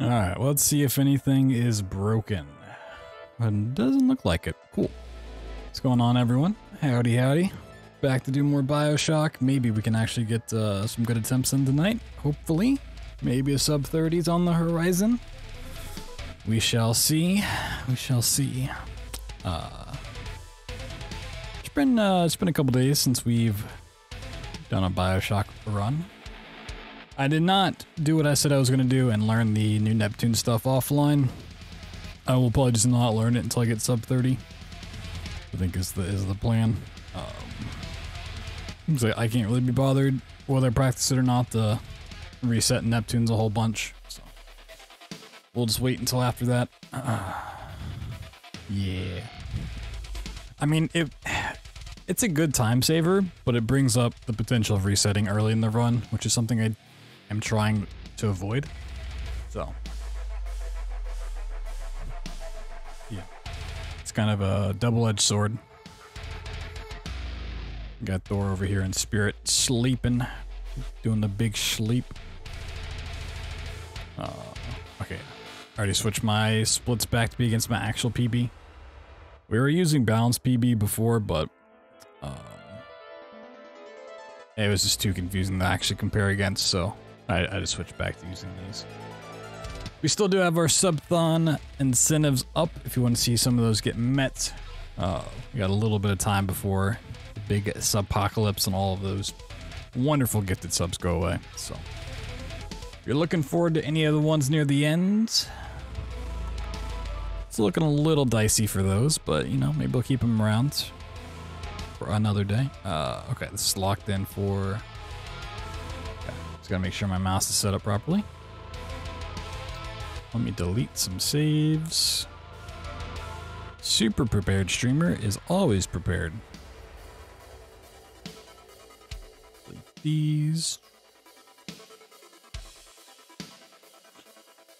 Alright, well, let's see if anything is broken. It doesn't look like it. Cool. What's going on, everyone? Howdy, howdy. Back to do more Bioshock. Maybe we can actually get uh, some good attempts in tonight. Hopefully. Maybe a sub 30s on the horizon. We shall see. We shall see. Uh, it's been uh, it's been a couple days since we've done a Bioshock run. I did not do what I said I was going to do and learn the new Neptune stuff offline. I will probably just not learn it until I get sub 30. I think is the is the plan. Um, so I can't really be bothered whether I practice it or not to reset Neptunes a whole bunch. So we'll just wait until after that. Uh, yeah. I mean it. It's a good time saver, but it brings up the potential of resetting early in the run, which is something I am trying to avoid. So, yeah, it's kind of a double-edged sword. Got Thor over here in spirit, sleeping, doing the big sleep. Uh, okay, I already switched my splits back to be against my actual PB. We were using balanced PB before, but um, it was just too confusing to actually compare against, so I, I just switched back to using these. We still do have our subathon incentives up if you want to see some of those get met. Uh, we got a little bit of time before the big subpocalypse and all of those wonderful gifted subs go away. So if you're looking forward to any of the ones near the end, it's looking a little dicey for those, but you know, maybe we'll keep them around for another day. Uh, okay, this is locked in for just gotta make sure my mouse is set up properly. Let me delete some saves. Super prepared streamer is always prepared. Delete these.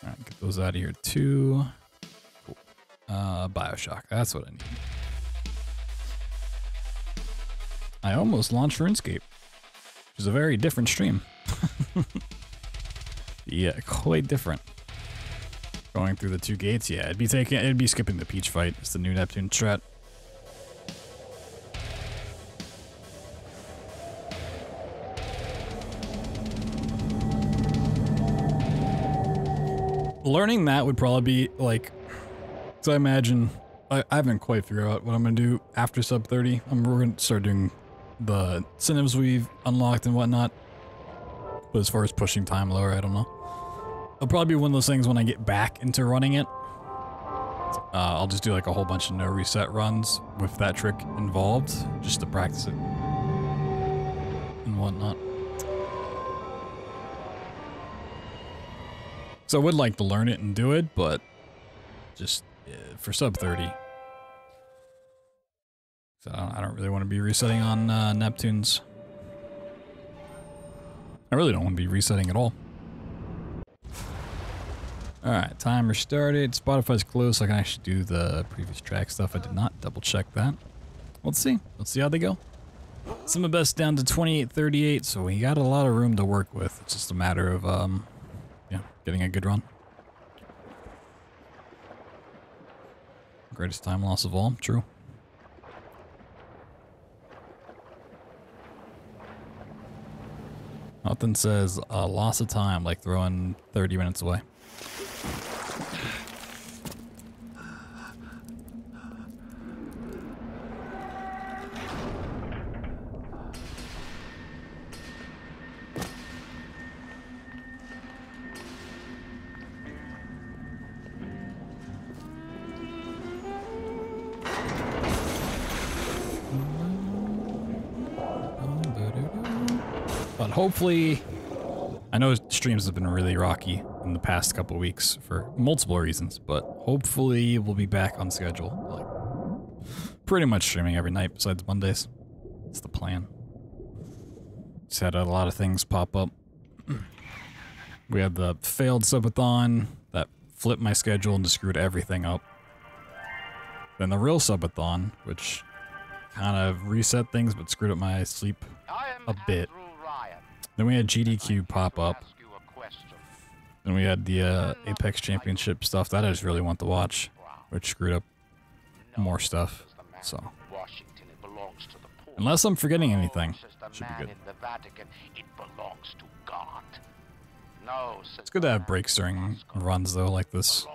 Alright, get those out of here too. Cool. Uh, Bioshock, that's what I need. I almost launched RuneScape, which is a very different stream. yeah, quite different. Going through the two gates, yeah, it'd be taking, it'd be skipping the Peach fight. It's the new Neptune strat. Learning that would probably be like, so I imagine, I, I haven't quite figured out what I'm gonna do after sub 30. I'm we're gonna start doing the incentives we've unlocked and whatnot. But as far as pushing time lower, I don't know. It'll probably be one of those things when I get back into running it. Uh, I'll just do like a whole bunch of no reset runs with that trick involved, just to practice it and whatnot. So I would like to learn it and do it, but just uh, for sub 30. So I don't really want to be resetting on uh, Neptunes. I really don't want to be resetting at all. Alright, timer started. Spotify's closed, so I can actually do the previous track stuff. I did not double check that. Let's see. Let's see how they go. Some of best down to 2838, so we got a lot of room to work with. It's just a matter of, um, yeah, getting a good run. Greatest time loss of all, true. Nothing says a loss of time like throwing 30 minutes away. Hopefully, I know streams have been really rocky in the past couple weeks for multiple reasons, but hopefully we'll be back on schedule. Like, pretty much streaming every night besides Mondays. That's the plan. Just had a lot of things pop up. We had the failed subathon that flipped my schedule and just screwed everything up. Then the real subathon, which kind of reset things but screwed up my sleep a bit. Then we had GDQ pop up. Then we had the uh, Apex Championship stuff that I just really want to watch, which screwed up more stuff. So, unless I'm forgetting anything, should be good. It's good to have breaks during runs though, like this.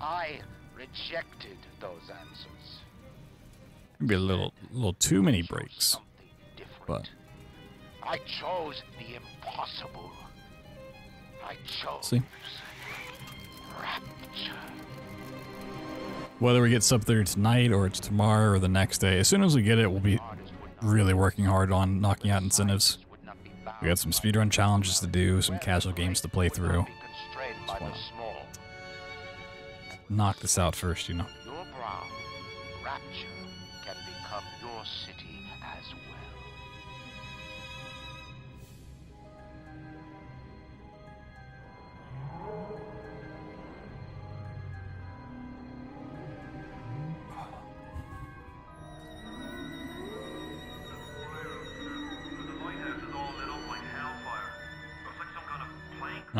I rejected those answers. Maybe a little, little too many breaks, but I chose the impossible. I chose see. rapture. Whether we get sub 30 tonight or it's tomorrow or the next day, as soon as we get it, we'll be really working hard on knocking out incentives. We got some speedrun challenges to do, some casual games to play through. Constrained by the small. Knock this out first, you know.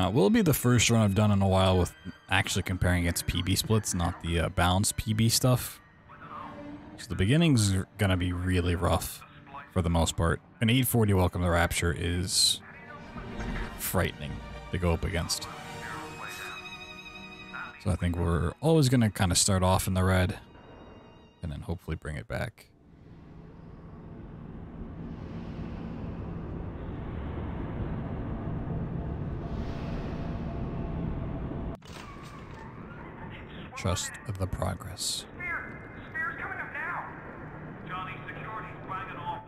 Uh, will be the first run I've done in a while with actually comparing against PB splits, not the uh, PB stuff. So the beginning's gonna be really rough for the most part. An 840 Welcome to Rapture is frightening to go up against. So I think we're always gonna kind of start off in the red and then hopefully bring it back. Trust the progress.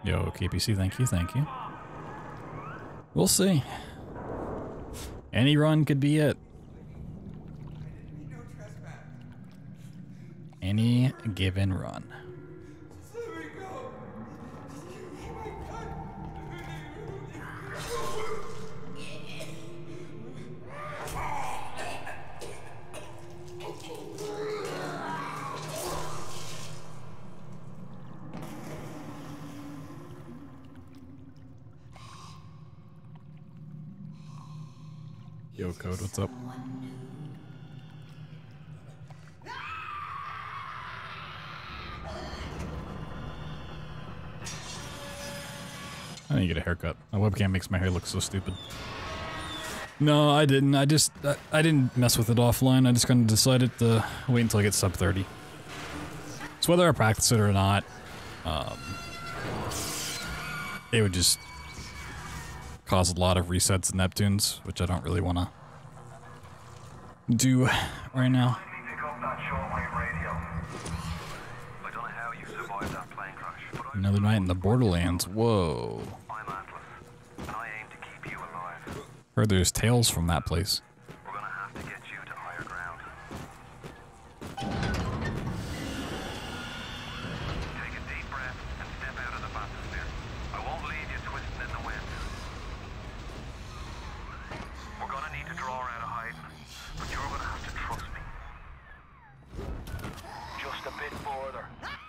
Yo, KPC, thank you, thank you. We'll see. Any run could be it. Any given run. Code, what's up? I need to get a haircut. My webcam makes my hair look so stupid. No, I didn't. I just, I, I didn't mess with it offline. I just kind of decided to wait until I get sub 30. So whether I practice it or not, um, it would just cause a lot of resets in Neptunes, which I don't really want to do right now. Another night in the Borderlands. Whoa. I'm Atlas, and I aim to keep you alive. Heard there's tales from that place.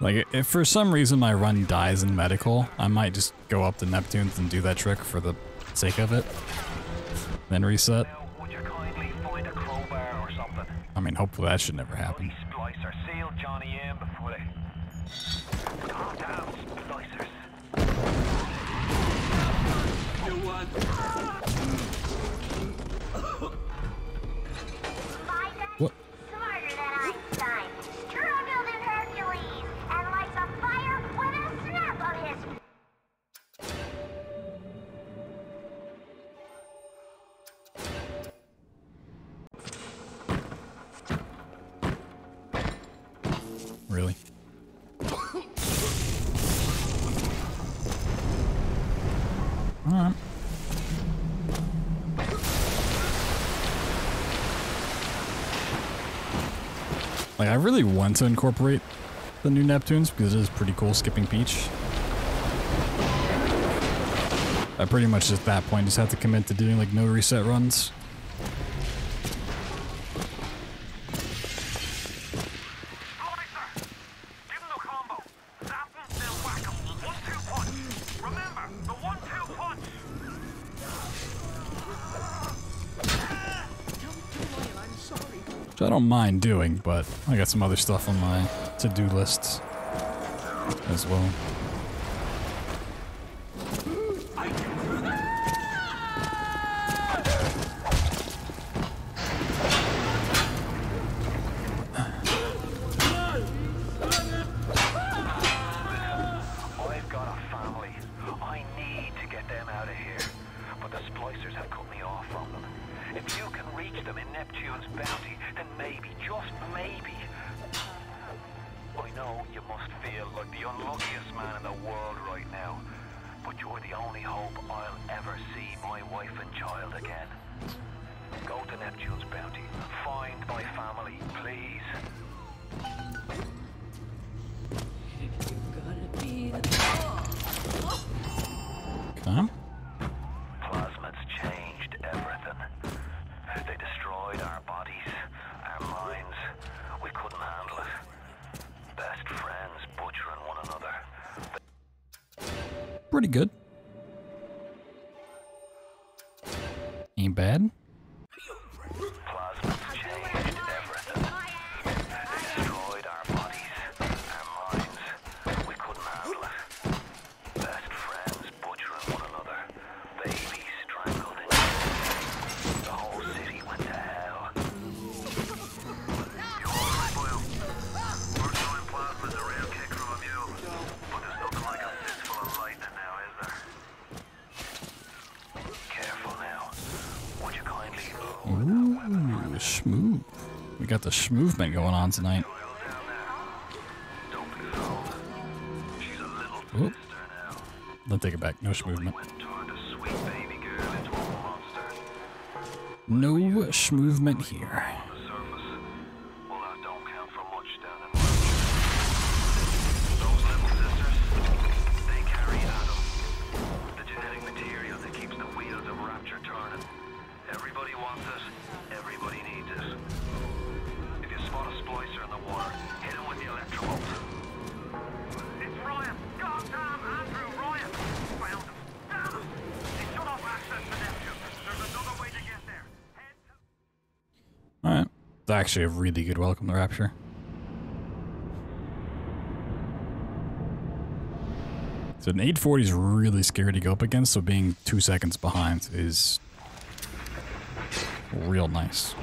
Like, if for some reason my run dies in medical, I might just go up to Neptunes and do that trick for the sake of it. Then reset. Now, would you kindly find a crowbar or something? I mean, hopefully that should never happen. These splicer Like, I really want to incorporate the new Neptunes because it is pretty cool skipping Peach. I pretty much at that point just have to commit to doing like no reset runs. don't mind doing, but I got some other stuff on my to-do list as well. this movement going on tonight. Oop. Then take it back. No movement. No movement here. actually a really good Welcome to Rapture. So an 840 is really scary to go up against, so being two seconds behind is real nice.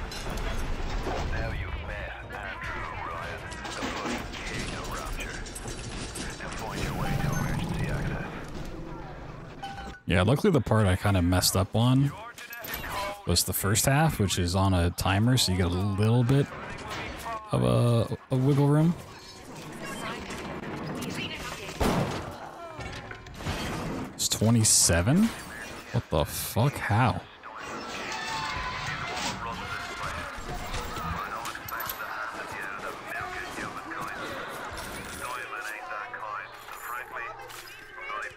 Yeah, luckily the part I kind of messed up on was the first half, which is on a timer, so you get a little bit of a, a wiggle room. It's 27? What the fuck? How?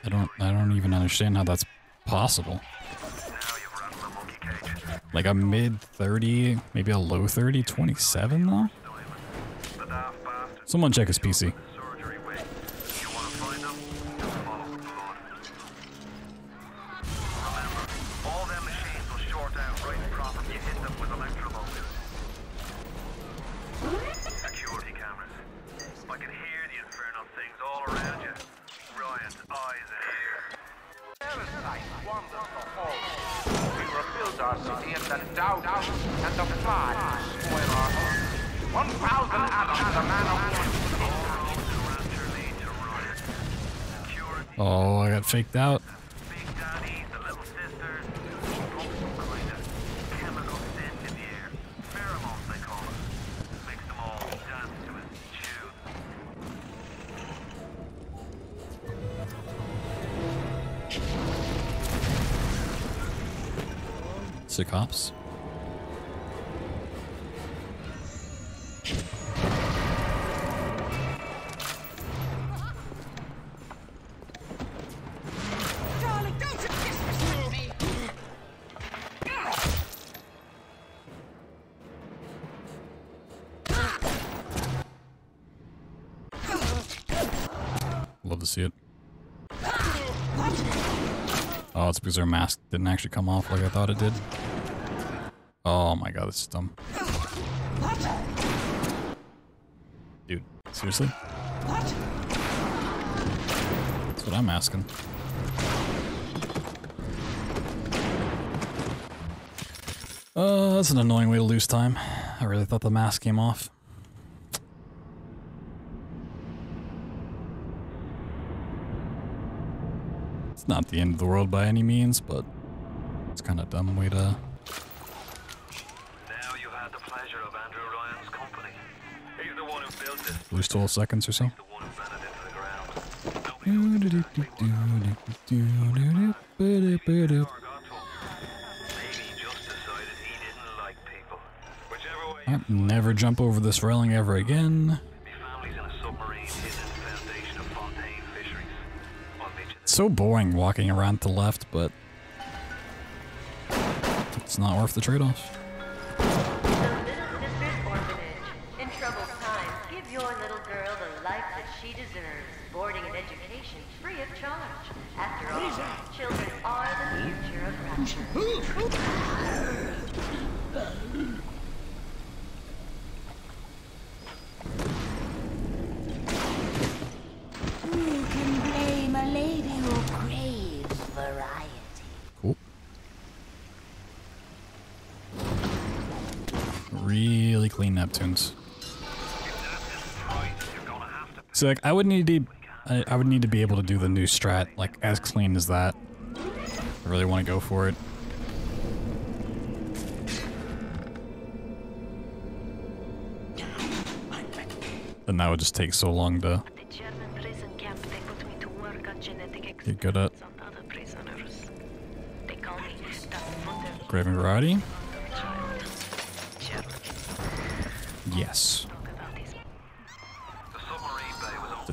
I don't I don't even understand how that's possible. Like a mid 30, maybe a low 30, 27 though? Someone check his PC. the cops. Love to see it. Oh, it's because their mask didn't actually come off like I thought it did. Oh my god, this is dumb. Dude, seriously? That's what I'm asking. Oh, uh, that's an annoying way to lose time. I really thought the mask came off. It's not the end of the world by any means, but it's kind of dumb way to didn't like people. Whichever way, Yep, never jump over this railing ever again. It's so boring walking around to the left, but it's not worth the trade-off. So like, I would need to, I, I would need to be able to do the new strat like as clean as that. I really want to go for it. Then that would just take so long to the German prison camp, they put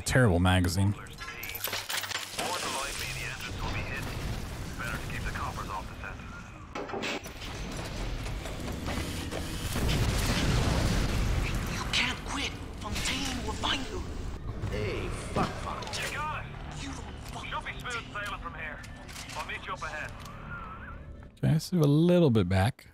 terrible magazine. More than likely, the entrance will be hidden. Better to keep the coppers off the set. You can't quit. Fontaine will find you. You got it! Should be smooth sailing from here. I'll meet you up ahead. Okay, so a little bit back.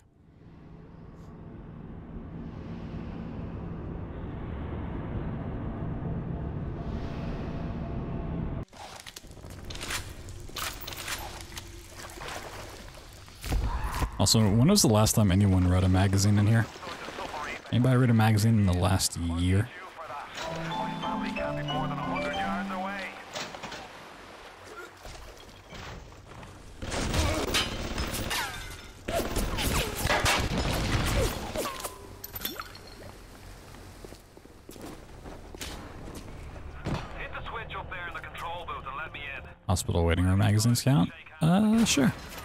Also, when was the last time anyone read a magazine in here? Anybody read a magazine in the last year? Hospital waiting room My family can't be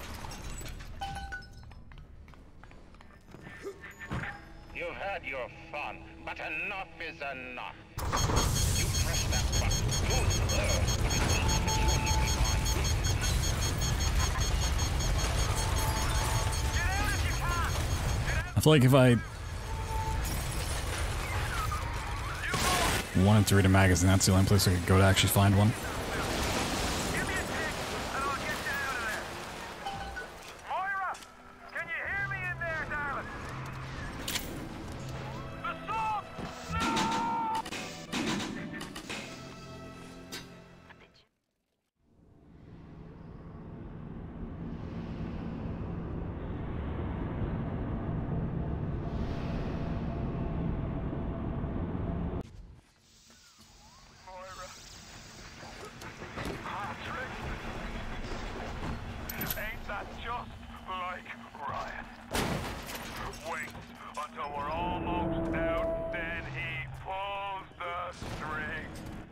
feel like if I wanted to read a magazine, that's the only place I could go to actually find one.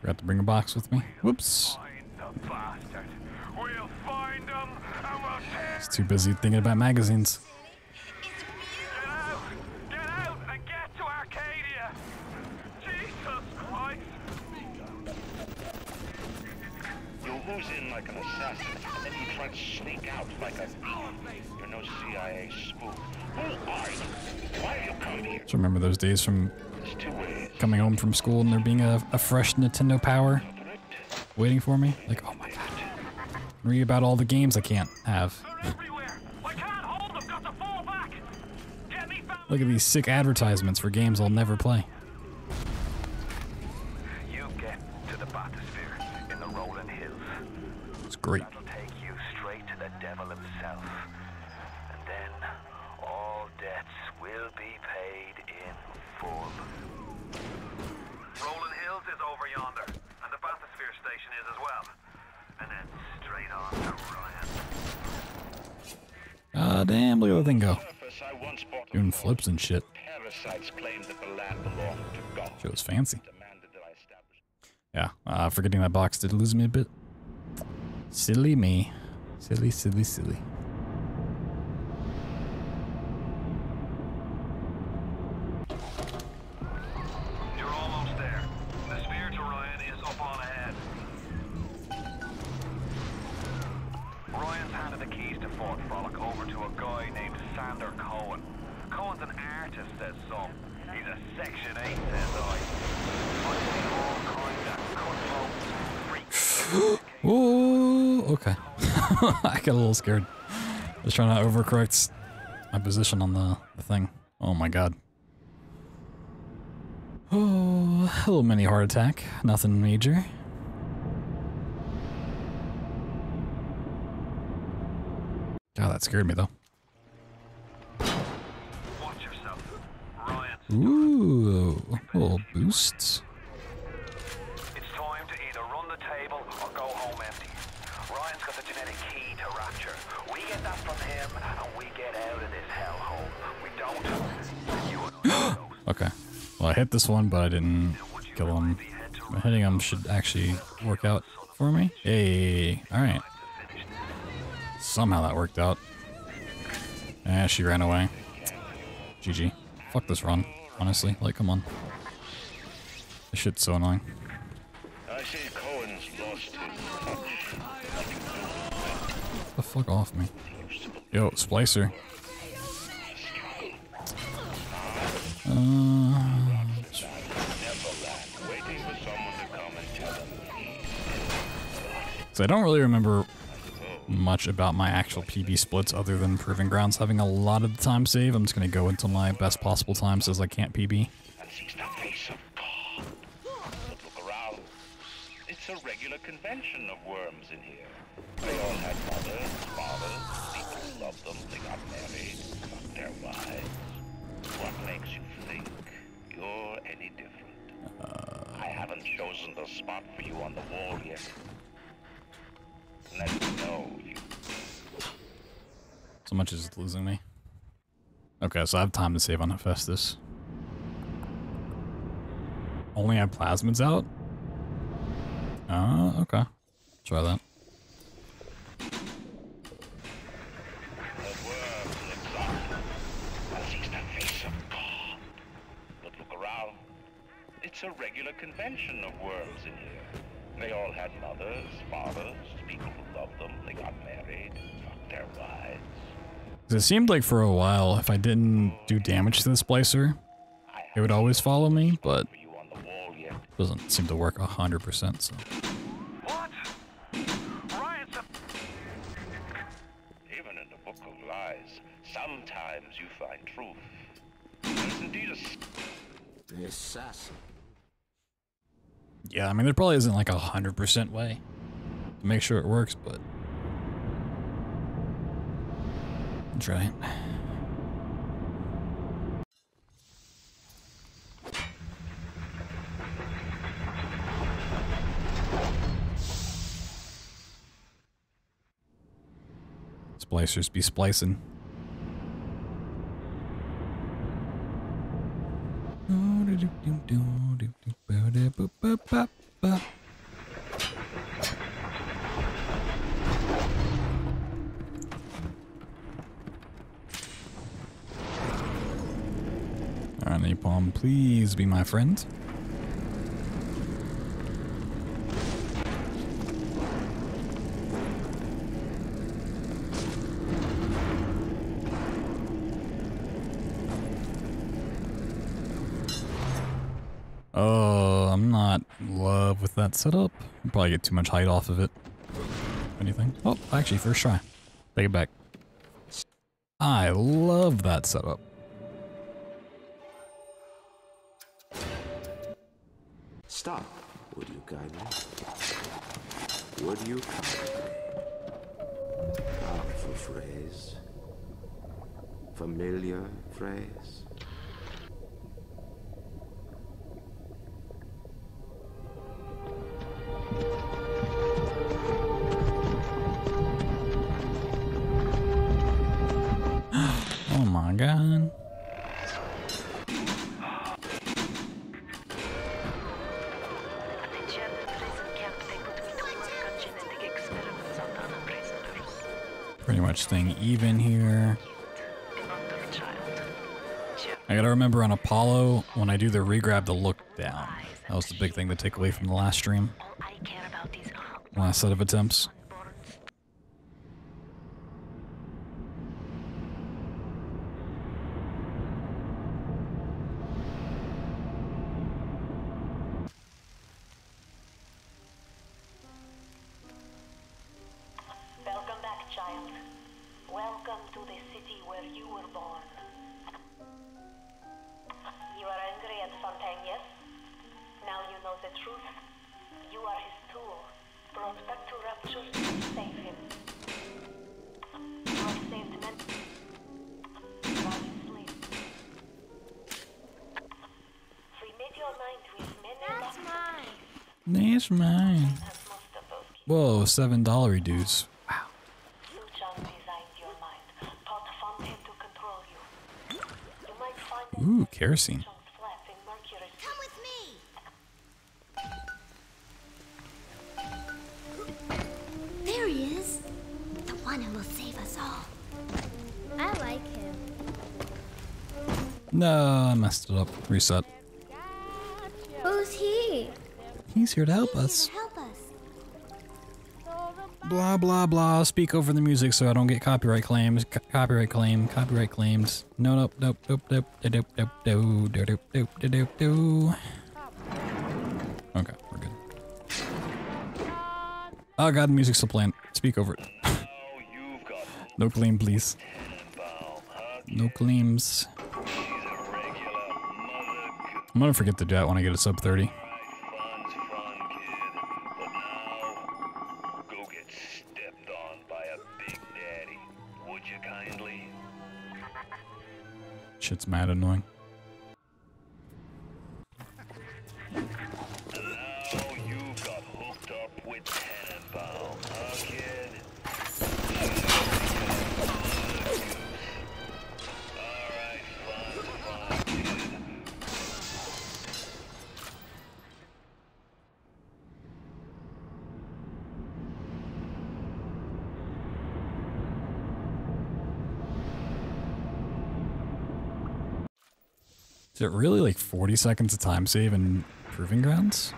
Forgot to bring a box with me. Whoops. Find the bastard. We'll find him and we'll tear It's too busy thinking about magazines. Get out! Get out and get to Arcadia! Jesus Christ! You ooze in like an assassin, and then you try to sneak out like a... You're no CIA spook. Who are you? Why have you come here? Just remember those days from There's two ways. Coming home from school and there being a, a fresh Nintendo Power waiting for me. Like, oh my god. Read about all the games I can't have. Look at these sick advertisements for games I'll never play. Fancy. Demanded that I establish Yeah, uh, forgetting that box did lose me a bit. Silly me. Silly, silly, silly. Got a little scared. Was trying to overcorrect my position on the, the thing. Oh my god. Oh, a little mini heart attack. Nothing major. God, that scared me though. Watch yourself. Ryan's Ooh, little boosts. Well, I hit this one, but I didn't kill him. Hitting him should actually work out for me. Hey, alright. Somehow that worked out. Ah, she ran away. GG. Fuck this run, honestly. Like, come on. This shit's so annoying. I see Cohen's lost. The fuck off me. Yo, Splicer. Uh, I don't really remember much about my actual PB splits other than Proving Grounds having a lot of the time save. I'm just gonna go into my best possible time as I can't PB. Okay, so I have time to save on Hephaestus. Only have plasmids out? Uh, okay. Try that. It seemed like for a while, if I didn't do damage to the splicer, it would always follow me, but for you on the wall yet. doesn't seem to work 100%, so. What? Ryan's a... Even in the book of lies, sometimes you find truth. There's indeed a s- The assassin. Yeah, I mean, there probably isn't like a 100% way to make sure it works, but. Try it. Splicers be splicing. Alright, Napalm, please be my friend. Oh, I'm not in love with that setup. I'll probably get too much height off of it. Anything. Oh, actually, first try. Take it back. I love that setup. I gotta remember on Apollo, when I do the regrab to look down. That was the big thing to take away from the last stream. All I care about is Last set of attempts. Seven dollar dudes. Wow. Suchong designed your mind, taught Fontaine to control you. You might find Ooh, kerosene. Suchong's flat in Mercury Come with me. There he is. The one who will save us all. I like him. No, I messed it up. Reset. Who's he? He's here to help He's us. here to help us. Blah blah blah. Speak over the music so I don't get copyright claims. Co- copyright claim. Copyright claims. No nope nope nope nope nope nope nope nope nope nope nope. Okay, we're good. Oh god, the music's still playing. Speak over it. No claim, please. No claims. I'm gonna forget to do that when I get a sub 30. Shit's mad annoying. 30 seconds of time save and proving grounds?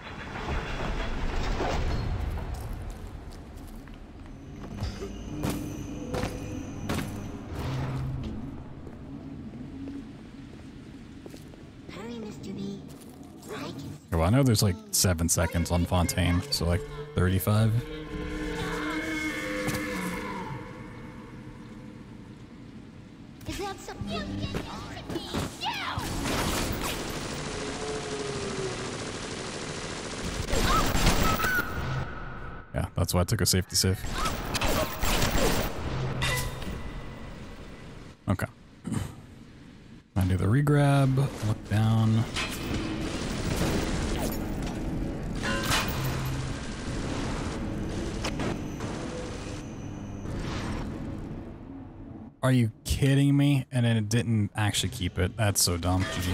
Well, oh, I know there's like 7 seconds on Fontaine, so like 35. Is that something? Yeah, that's why I took a safety save. Okay. I do the regrab, look down. Are you kidding me? And then it didn't actually keep it. That's so dumb. GG.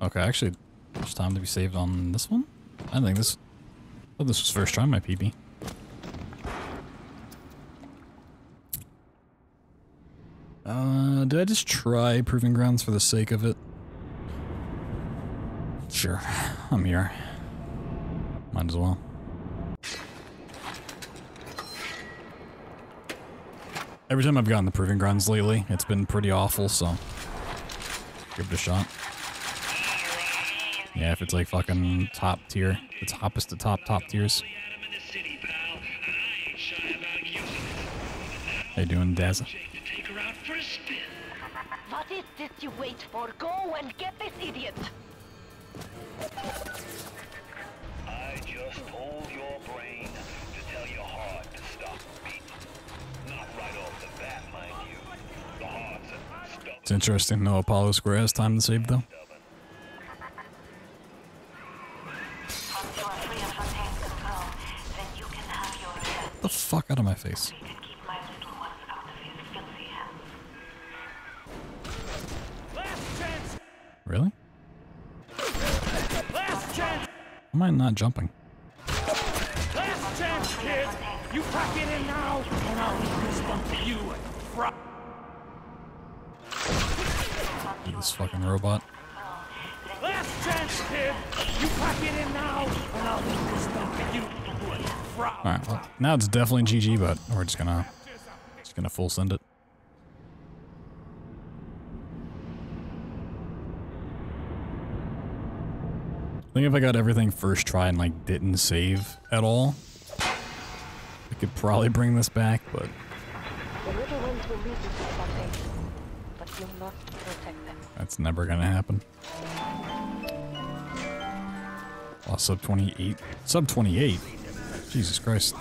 Okay, actually, it's time to be saved on this one. I think this. Oh, this was first try my PB. Uh, did I just try Proving Grounds for the sake of it? Sure, I'm here. Might as well. Every time I've gotten the Proving Grounds lately, it's been pretty awful, so give it a shot. Yeah, if it's like fucking top tier, the toppest of top top tiers. I'm in the city, pal, and I ain't How you doing, Dazza? Jake to take her out for a spin. What is this you wait for? Go and get this idiot! I just told your brain to tell your heart to stop beating. Not right off the bat, mind you. The heart's a stubborn, It's interesting. No Apollo Square has time to save though. Fuck out of my face. Really? Am I not jumping? Last chance, kid! You pack it in now, and I'll leave this one for you. This fucking robot. Last chance, kid! You pack it in now, and I'll leave this one for you and. Alright, well, now it's definitely GG, but we're just gonna just gonna full send it. I think if I got everything first try and like didn't save at all, I could probably bring this back, but that's never gonna happen. Oh, sub 28. Sub 28? Jesus Christ.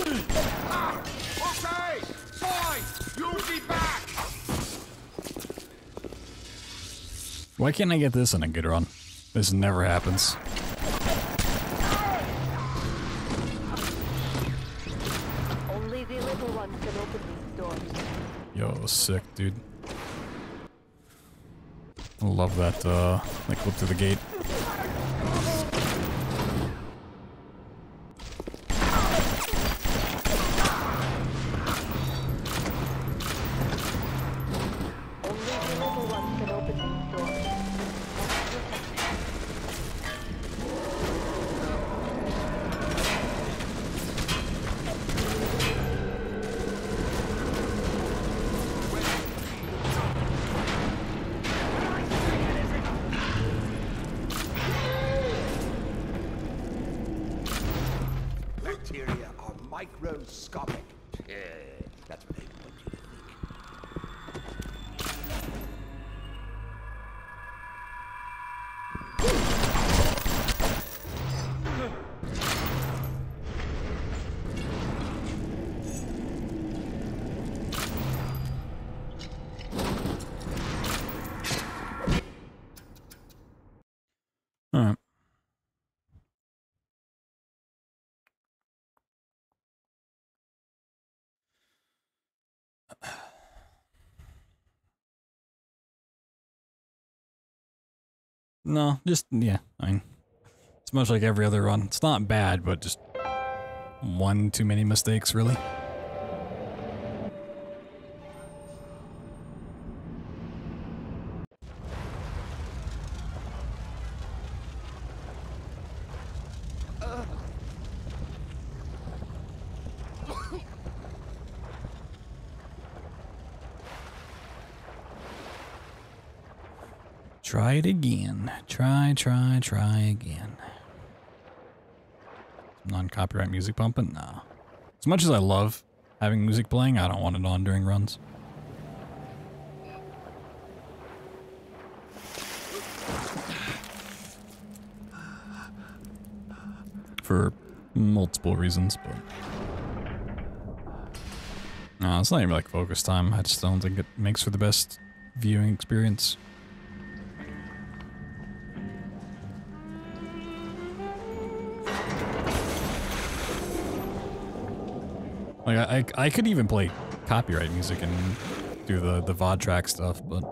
Okay, fine. You'll be back. Why can't I get this in a good run? This never happens. Only the little ones can open these doors. Yo, sick, dude. I love that, uh, that clip to the gate. Just, yeah, I mean, it's much like every other run. It's not bad, but just one too many mistakes, really. Try it again. Try, try, try again. Non copyright music pumping? No. As much as I love having music playing, I don't want it on during runs. For multiple reasons, but. No, it's not even like focus time. I just don't think it makes for the best viewing experience. Like I, I, I could even play copyright music and do the the VOD track stuff, but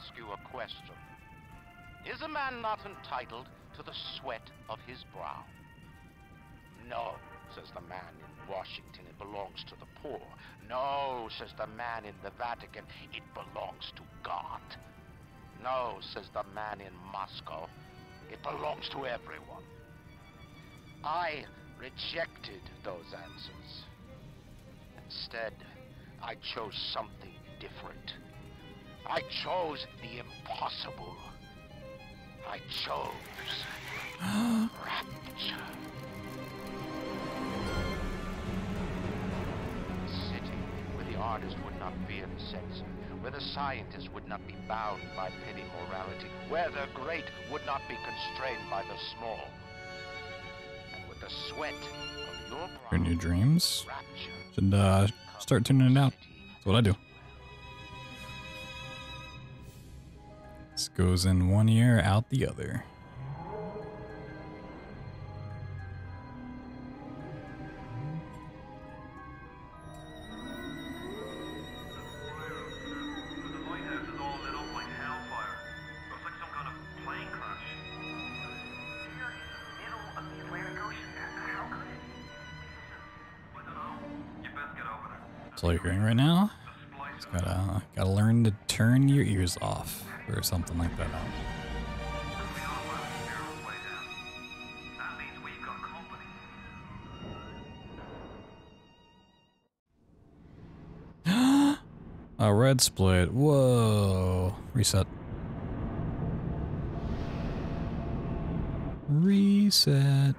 ask you a question. Is a man not entitled to the sweat of his brow? No, says the man in Washington, it belongs to the poor. No, says the man in the Vatican, it belongs to God. No, says the man in Moscow, it belongs to everyone. I rejected those answers. Instead, I chose something different. I chose the impossible. I chose rapture. A city where the artist would not fear the censor, where the scientist would not be bound by petty morality, where the great would not be constrained by the small. And with the sweat of your Your new dreams. Should uh, start tuning it out. That's what I do. Goes in one ear, out the other. That's all you're hearing right now. Gotta learn to turn your ears off or something like that. A red split. Whoa. Reset. Reset.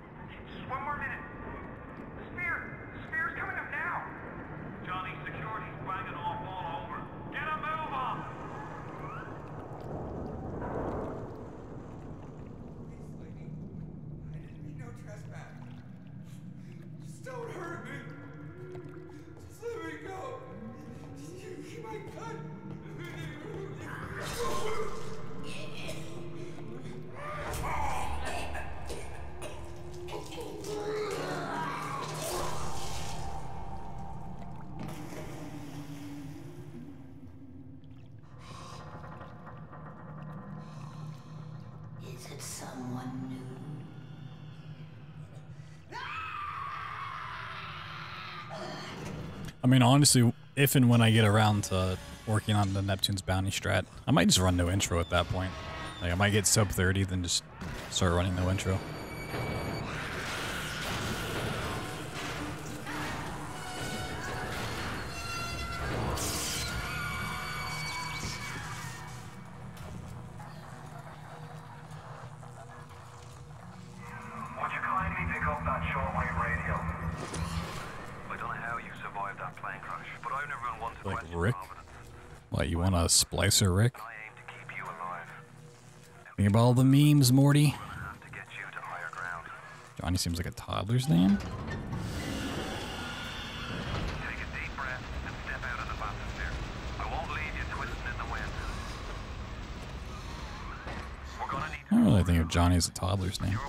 If and when I get around to working on the Neptune's Bounty strat, I might just run no intro at that point. Like, I might get sub 30, then just start running no intro. Splicer, Rick? I aim to keep you alive. Think about all the memes, Morty. Have to get you to higher ground. Johnny seems like a toddler's name. Take a deep breath and step out of the bathysphere. I won't leave you twisting in the wind. We're gonna need I don't really think of Johnny as a toddler's name.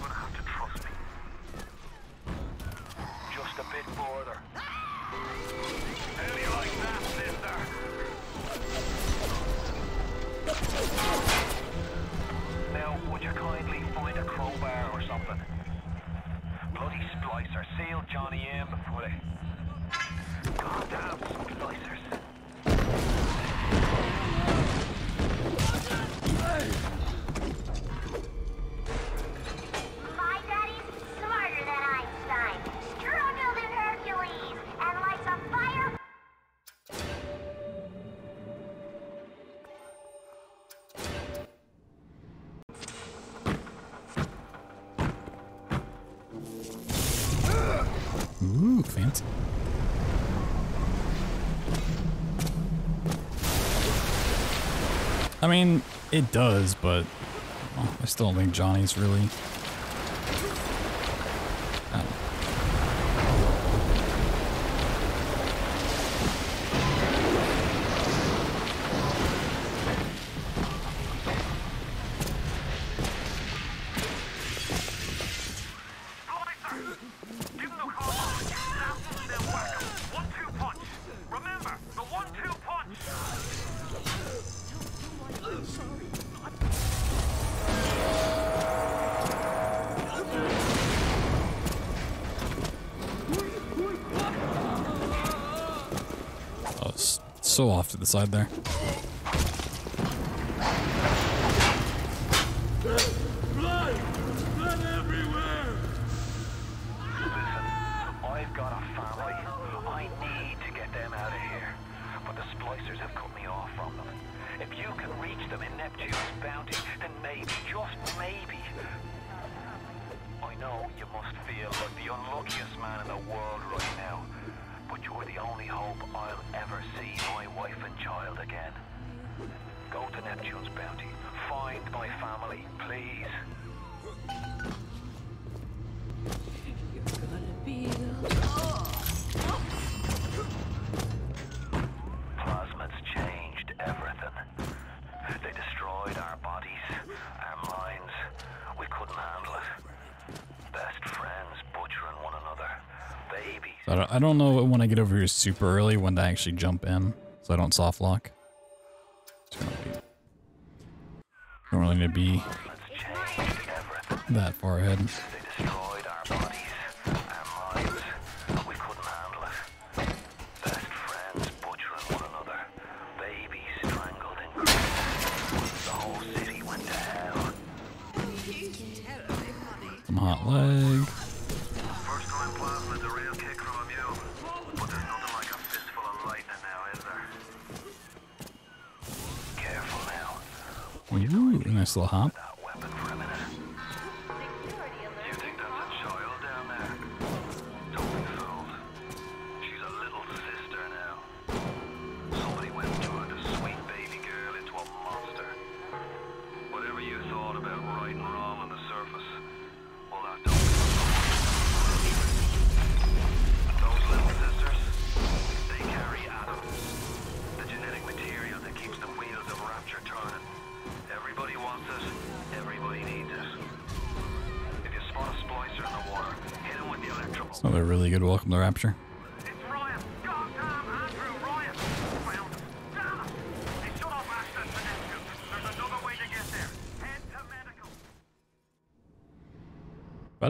Mean, it does, but well, I still don't think Johnny's really. outside there. don't know when I get over here super early when to actually jump in, so I don't soft lock. Don't really need to be that far ahead.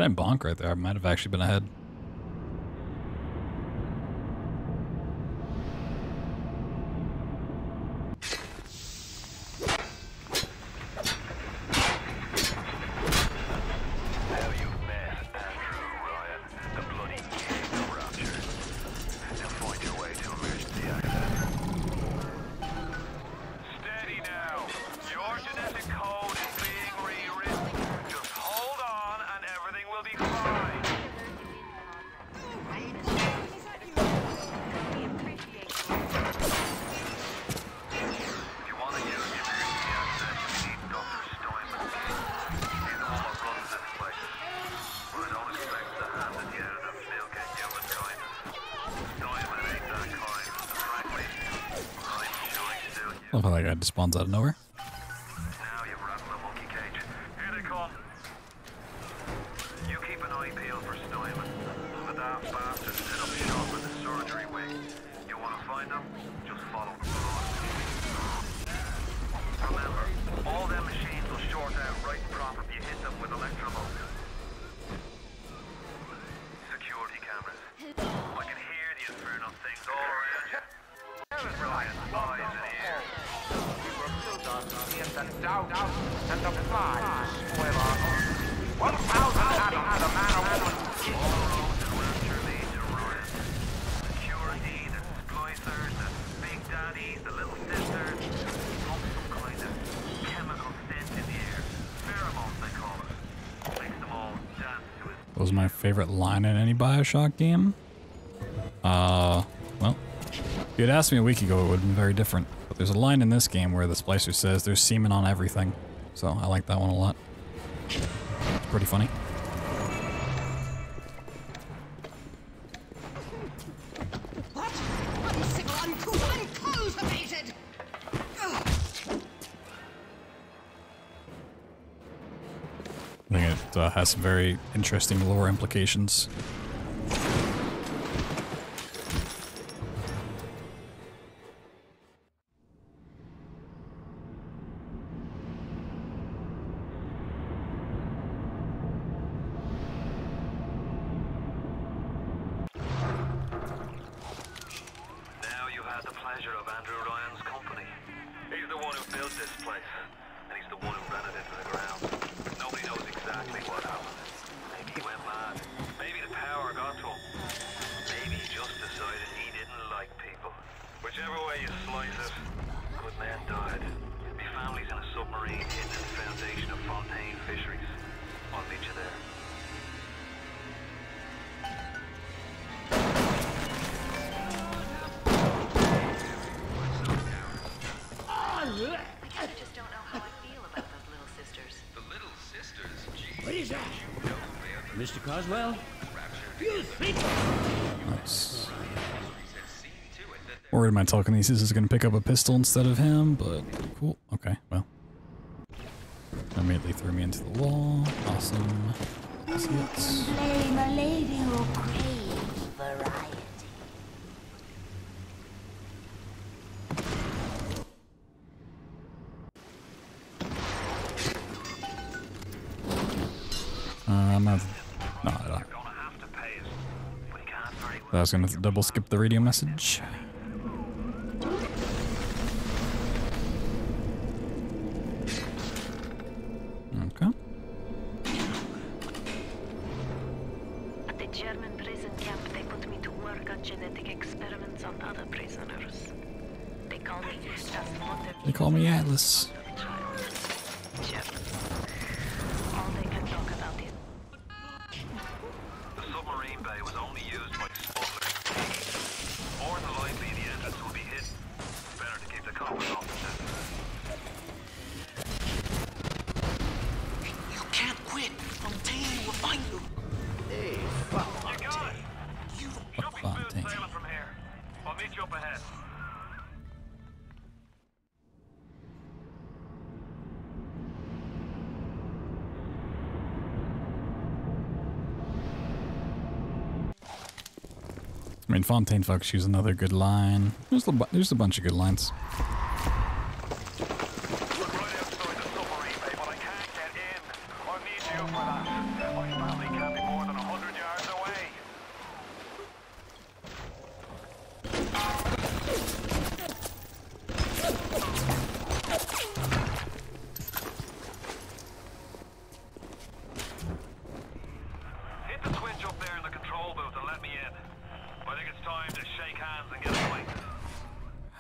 didn't bonk right there. I might have actually been ahead. feel like I just spawns out of nowhere. favorite line in any Bioshock game? Uh, well, if you'd asked me a week ago, it would have been very different. But there's a line in this game where the splicer says there's semen on everything. So I like that one a lot. It's pretty funny. has some very interesting lore implications. telekinesis is going to pick up a pistol instead of him, but cool. Okay, well. Immediately threw me into the wall. Awesome. Let's see it. Uh, I was going to double skip the radio message. Fontaine Fox use another good line. There's a, there's a bunch of good lines.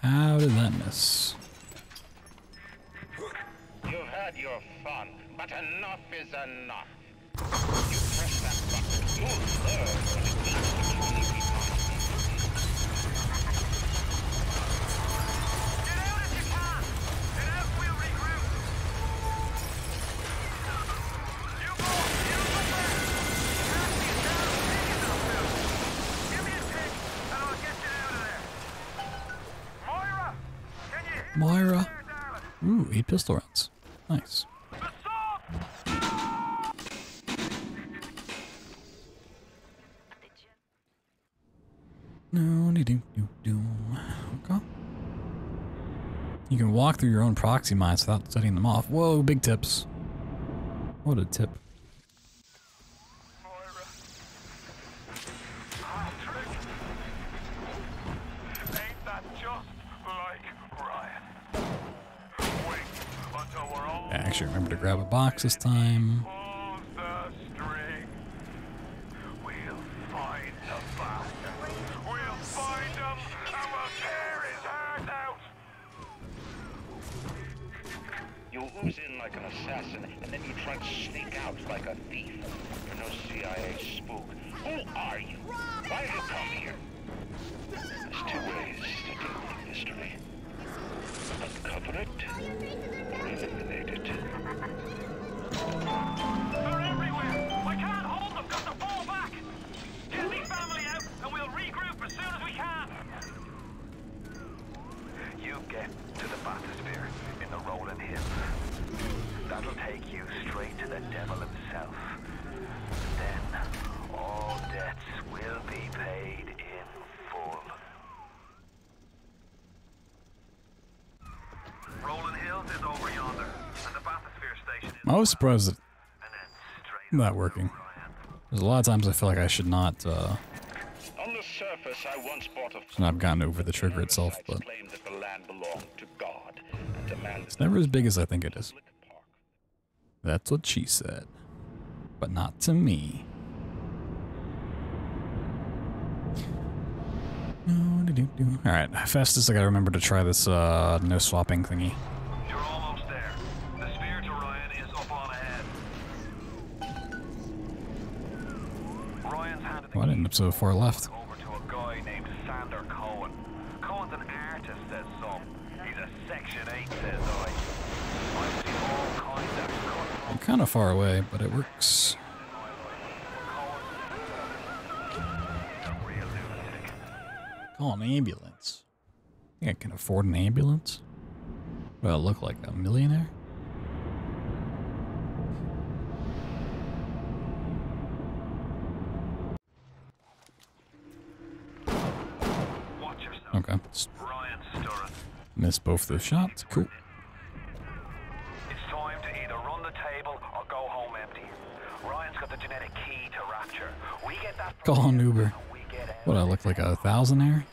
How did that miss? You had your fun, but enough is enough. You press that button, You learn. Moira. Ooh, eight pistol rounds. Nice. No, do do do You can walk through your own proxy mines without setting them off. Whoa, big tips. What a tip. box this time. surprised it's not working. There's a lot of times I feel like I should not, uh, surface, should not have gotten over the trigger itself, but it's never as big as I think it is. That's what she said, but not to me. All right, fastest I gotta remember to try this uh, no swapping thingy. Up so far left. over to a guy named Sander Cohen. Cohen's an artist, says some. He's a Section 8, says I. I've seen all kinds of I'm kind of far away, but it works. Call an ambulance. Think I can afford an ambulance? Do I look like a millionaire? Okay. s- Ryan Sturron. Missed both those shots. Cool. It's time to either run the table or go home empty. Ryan's got the genetic key to rapture. We get that Call an Uber. What, I look like a thousandaire?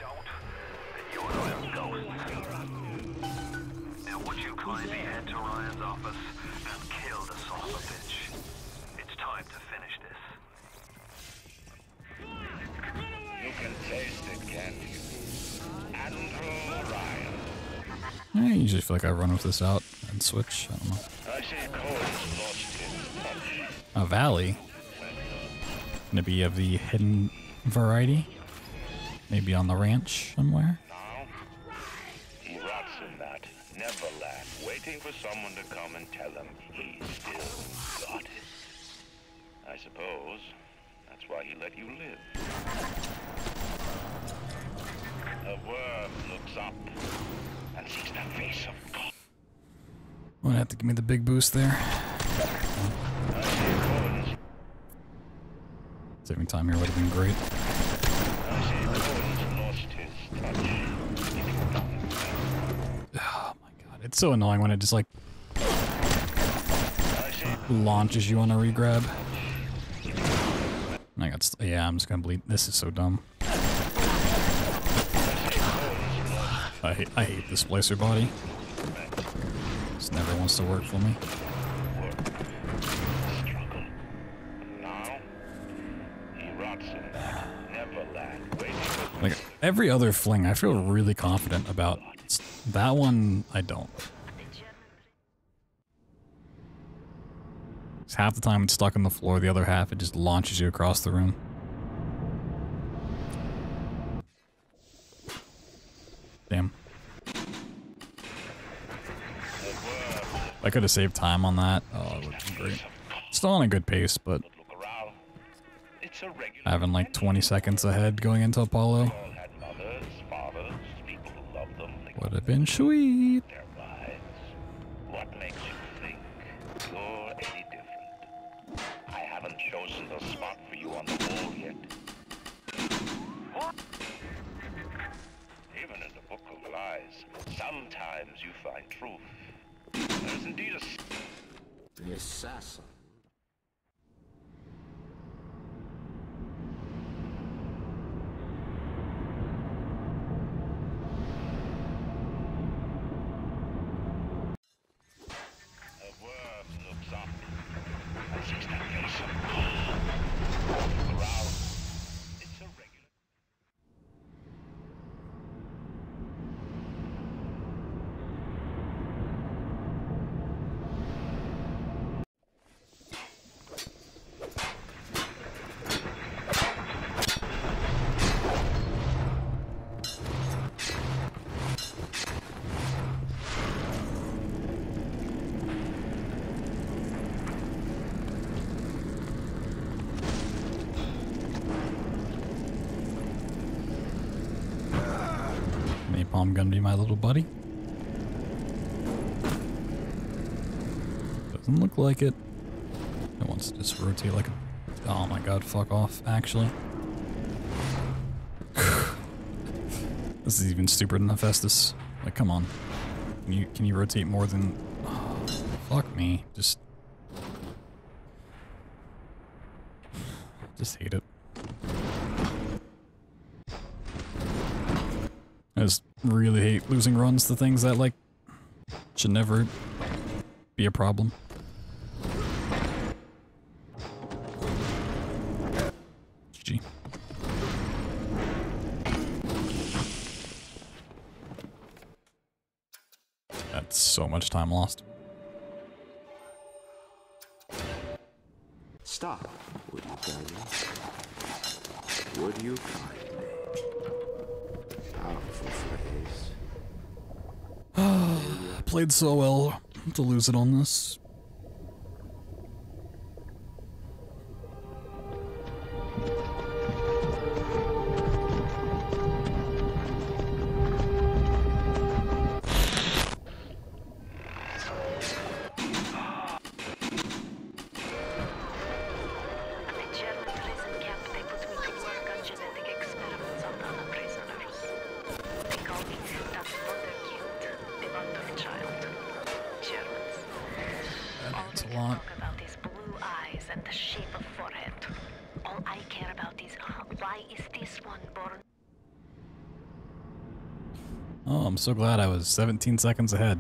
Like I run with this out and switch. I don't know. A valley. Gonna be of the hidden variety. Maybe on the ranch somewhere. So annoying when it just like launches you on a regrab. I got yeah, I'm just gonna bleed. This is so dumb. I hate, I hate the splicer body. This never wants to work for me. Like every other fling, I feel really confident about. That one, I don't. 'Cause half the time it's stuck on the floor, the other half it just launches you across the room. Damn. I could have saved time on that. Oh, it would have been great. Still on a good pace, but It's having like 20 seconds ahead going into Apollo would have been sweet. What makes you think you're any different? I haven't chosen the spot for you on the wall yet. Even in the Book of Lies, sometimes you find truth. There's indeed a s- The assassin. A worm looks up and sees the face of God. Look around. It's a regular. Gonna be my little buddy. Doesn't look like it. It wants to just rotate like a... Oh my god, fuck off, actually. this is even stupider than Hephaestus. Like, come on. Can you, can you rotate more than... Oh, fuck me. Just... losing runs to things that, like, should never be a problem. GG. That's so much time lost. Stop. Would you, Would you played so well to lose it on this. so glad I was 17 seconds ahead.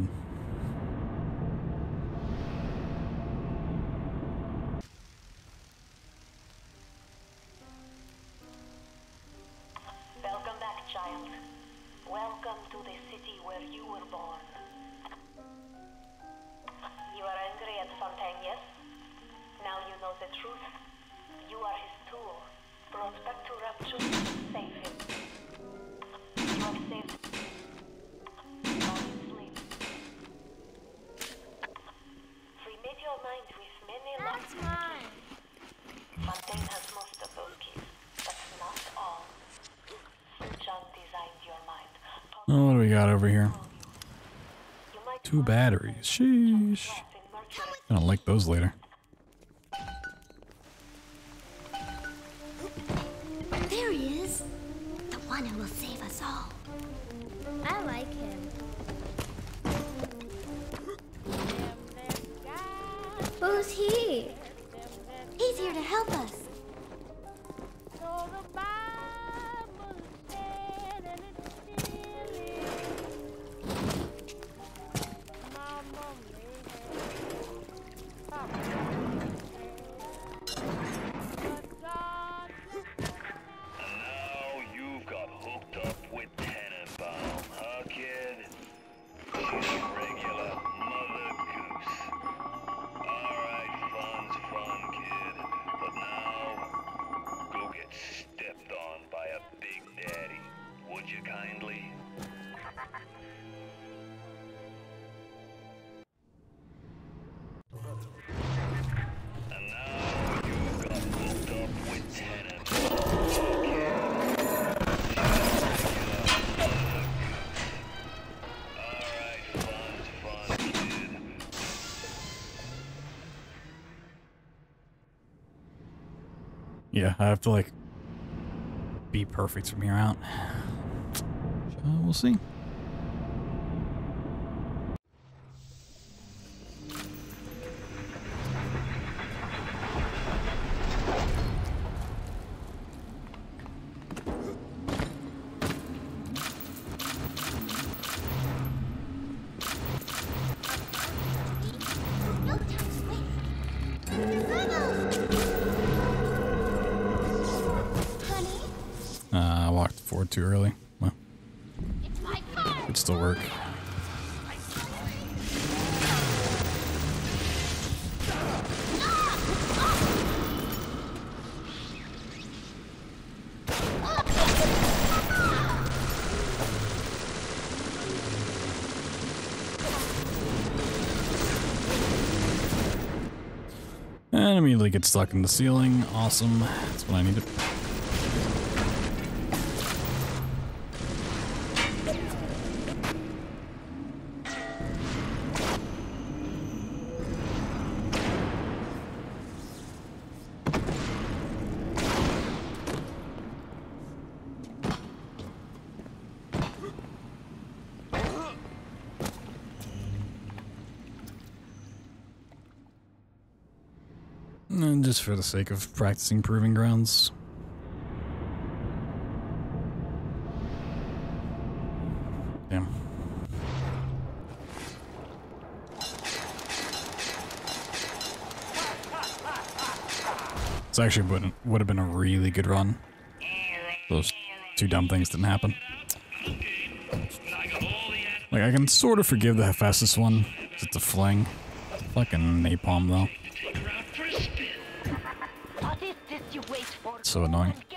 Who's he? He's here to help us. Yeah, I have to like be perfect from here out. Uh, we'll see. get stuck in the ceiling. Awesome. That's what I needed. for the sake of practicing proving grounds. Damn. It's actually would would have been a really good run. Those two dumb things didn't happen. Like, I can sort of forgive the fastest one. It's a fling. Fucking napalm, though. So annoying.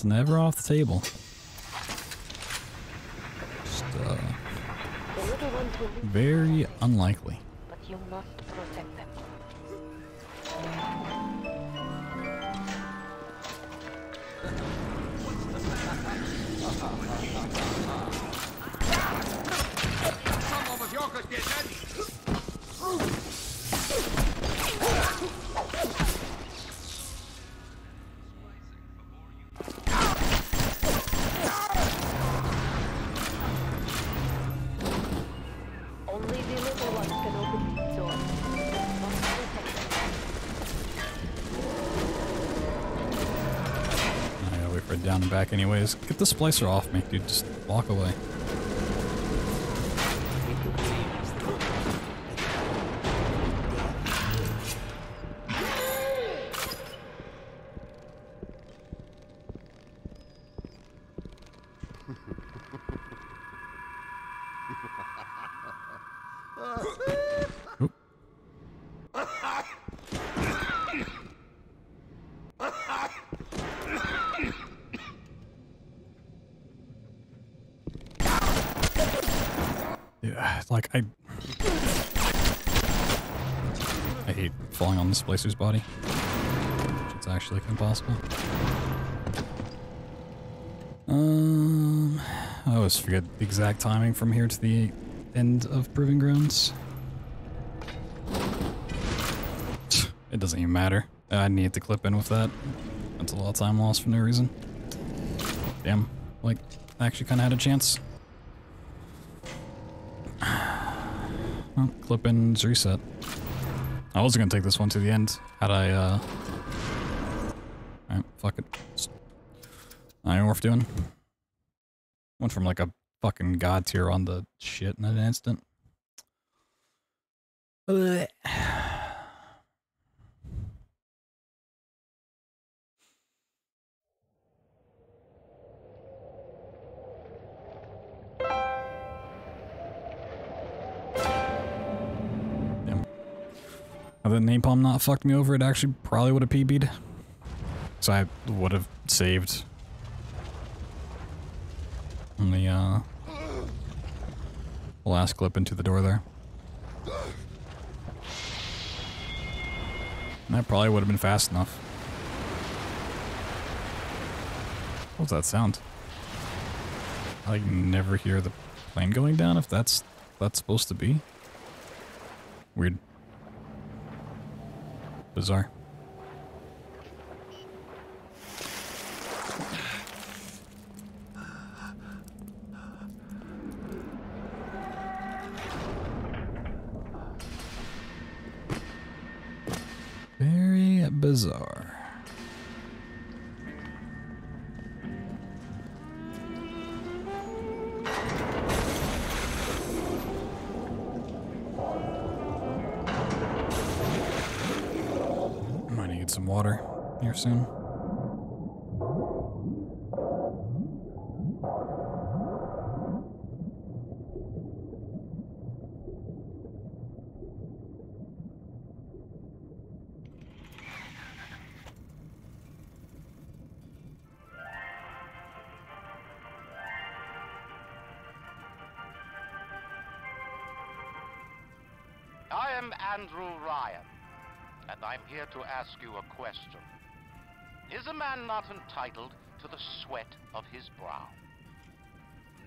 It's never off the table. Just uh, The little ones will live, very unlikely. Anyways. Get the splicer off me, dude. Just walk away. Like I I hate falling on the splicer's body. It's actually impossible. Um, I always forget the exact timing from here to the end of Proving Grounds. It doesn't even matter. I need to clip in with that. That's a lot of time lost for no reason. Damn, like, I actually kind of had a chance. Well, clip in's reset. I was gonna take this one to the end had I, uh... Alright, fuck it. I ain't worth doing. Went from like a fucking god tier on the shit in an instant. Blech. Napalm not fucked me over, it actually probably would have PB'd. So I would have saved on the uh, last clip into the door there. That probably would have been fast enough. What was that sound? I like, never hear the plane going down if that's that's supposed to be. Weird. Bizarre. Very bizarre. soon. I am Andrew Ryan, and I'm here to ask you a question. Is a man not entitled to the sweat of his brow?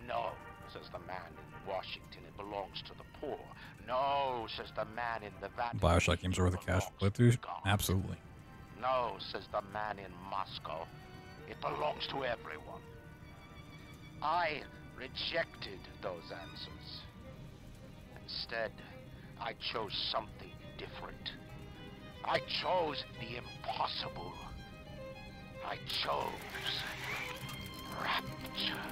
No, says the man in Washington, it belongs to the poor. No, says the man in the Vatican. Bioshock games are worth a cash playthrough? Absolutely. No, says the man in Moscow. It belongs to everyone. I rejected those answers. Instead, I chose something different. I chose the impossible. I chose rapture.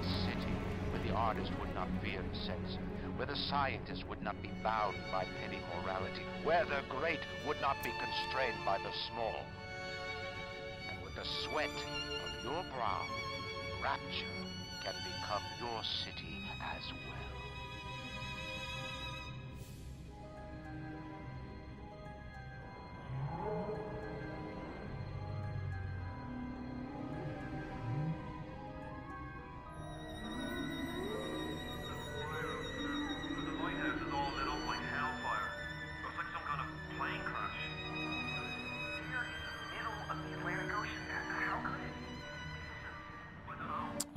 A city where the artist would not fear the censor, where the scientist would not be bound by petty morality, where the great would not be constrained by the small. And with the sweat of your brow, rapture can become your city as well.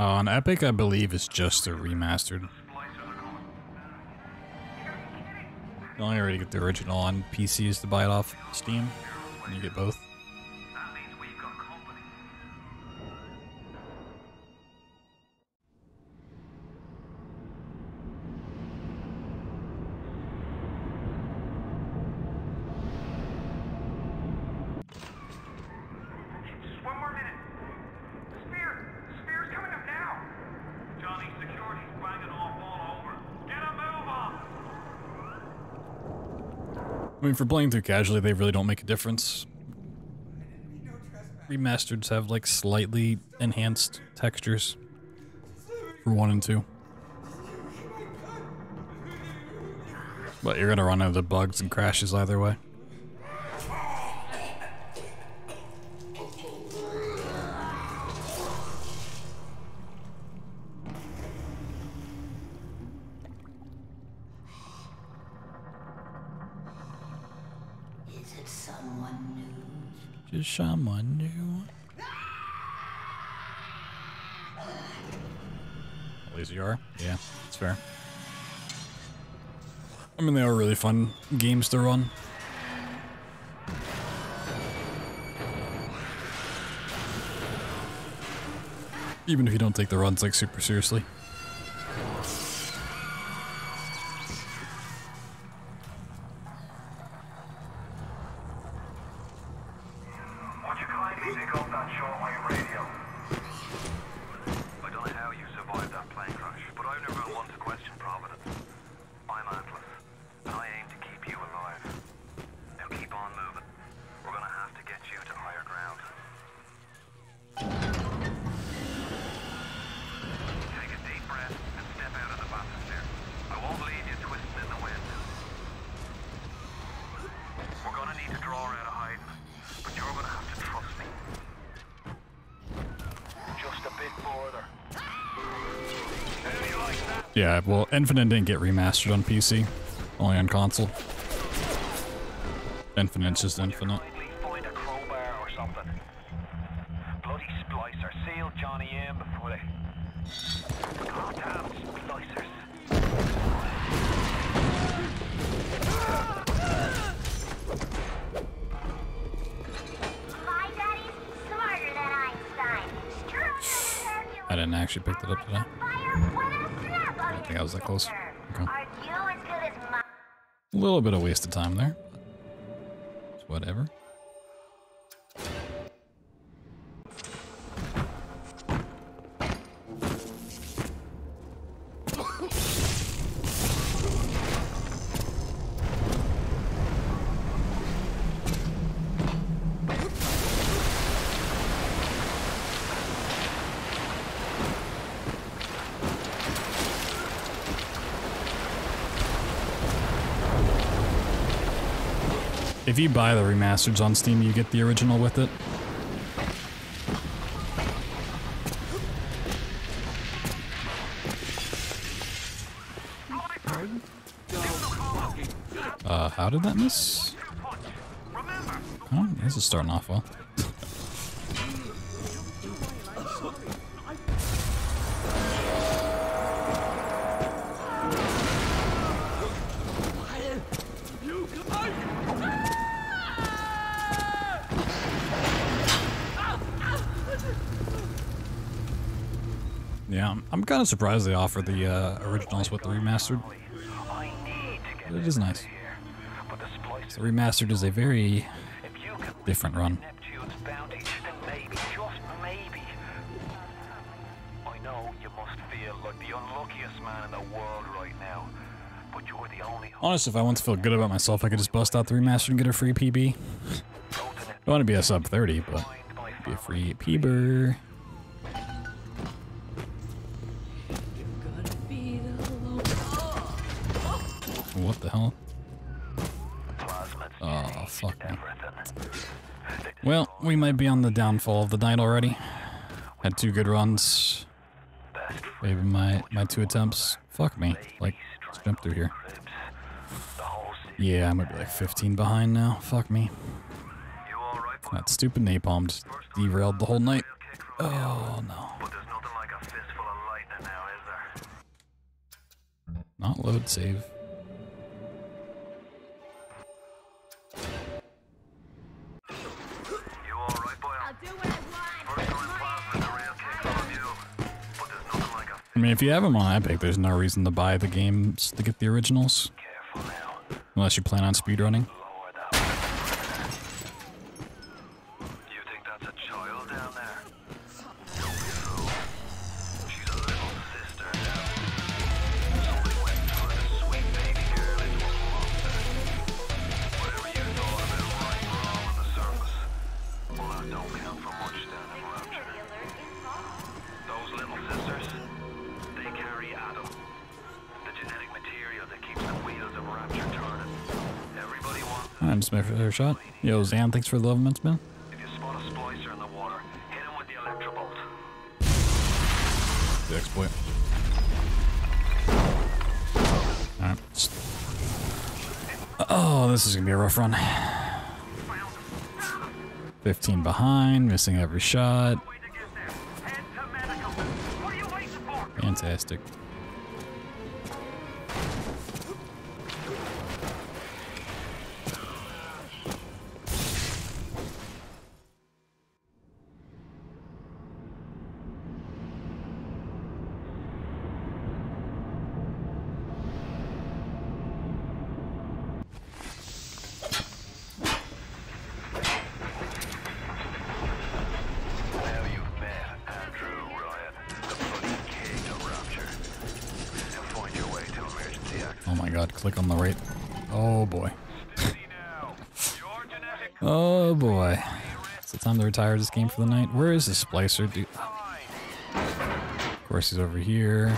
Uh, on Epic, I believe it's just a remastered. The only way to get the original on PC is to buy it off Steam, and you get both. I mean, for playing through casually, they really don't make a difference. Remasters have like slightly enhanced textures for one and two. But you're gonna run into bugs and crashes either way. Fair. I mean, they are really fun games to run. Even if you don't take the runs like super seriously. Yeah, well, Infinite didn't get remastered on PC, only on console. Infinite's just Infinite. If you buy the remasters on Steam, you get the original with it. Uh, how did that miss? Oh, this is starting off well. Of surprised they offer the uh, originals with the remastered. But it is nice. So remastered is a very different run. Neptune's bounty, then maybe, just maybe. I know you must feel like the unluckiest man in the world right now, but you're the only Honestly, if I want to feel good about myself, I could just bust out the remaster and get a free PB. I want to be a sub 30, but be a free PBer. We might be on the downfall of the night already. Had two good runs. Maybe my, my two attempts. Fuck me. Like, let's jump through here. Yeah, I might be like 15 behind now. Fuck me. That stupid napalm just derailed the whole night. Oh, no. Not load save. I mean, if you have them on Epic, there's no reason to buy the games to get the originals. Unless you plan on speedrunning. Yo, Zan, thanks for the love mints, man. If you spot a splicer in the water, hit him with the electrobolt. The exploit. Alright. Oh, this is gonna be a rough run. 15 behind, missing every shot. Fantastic. Retire this game for the night. Where is the splicer, dude? Of course he's over here.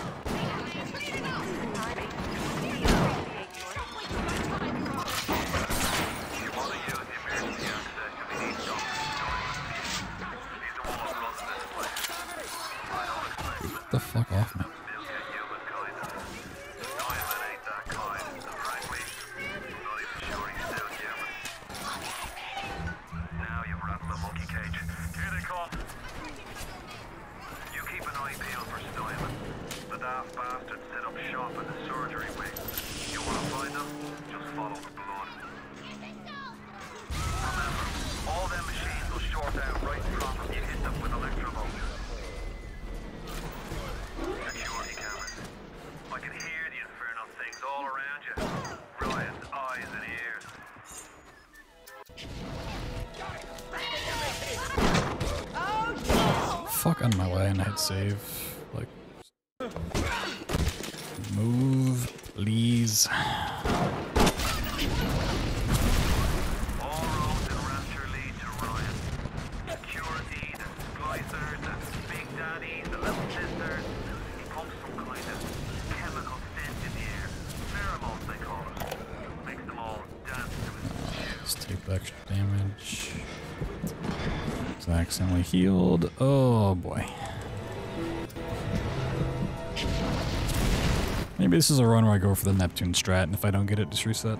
Healed. Oh boy. Maybe this is a run where I go for the Neptune strat, and if I don't get it, just reset.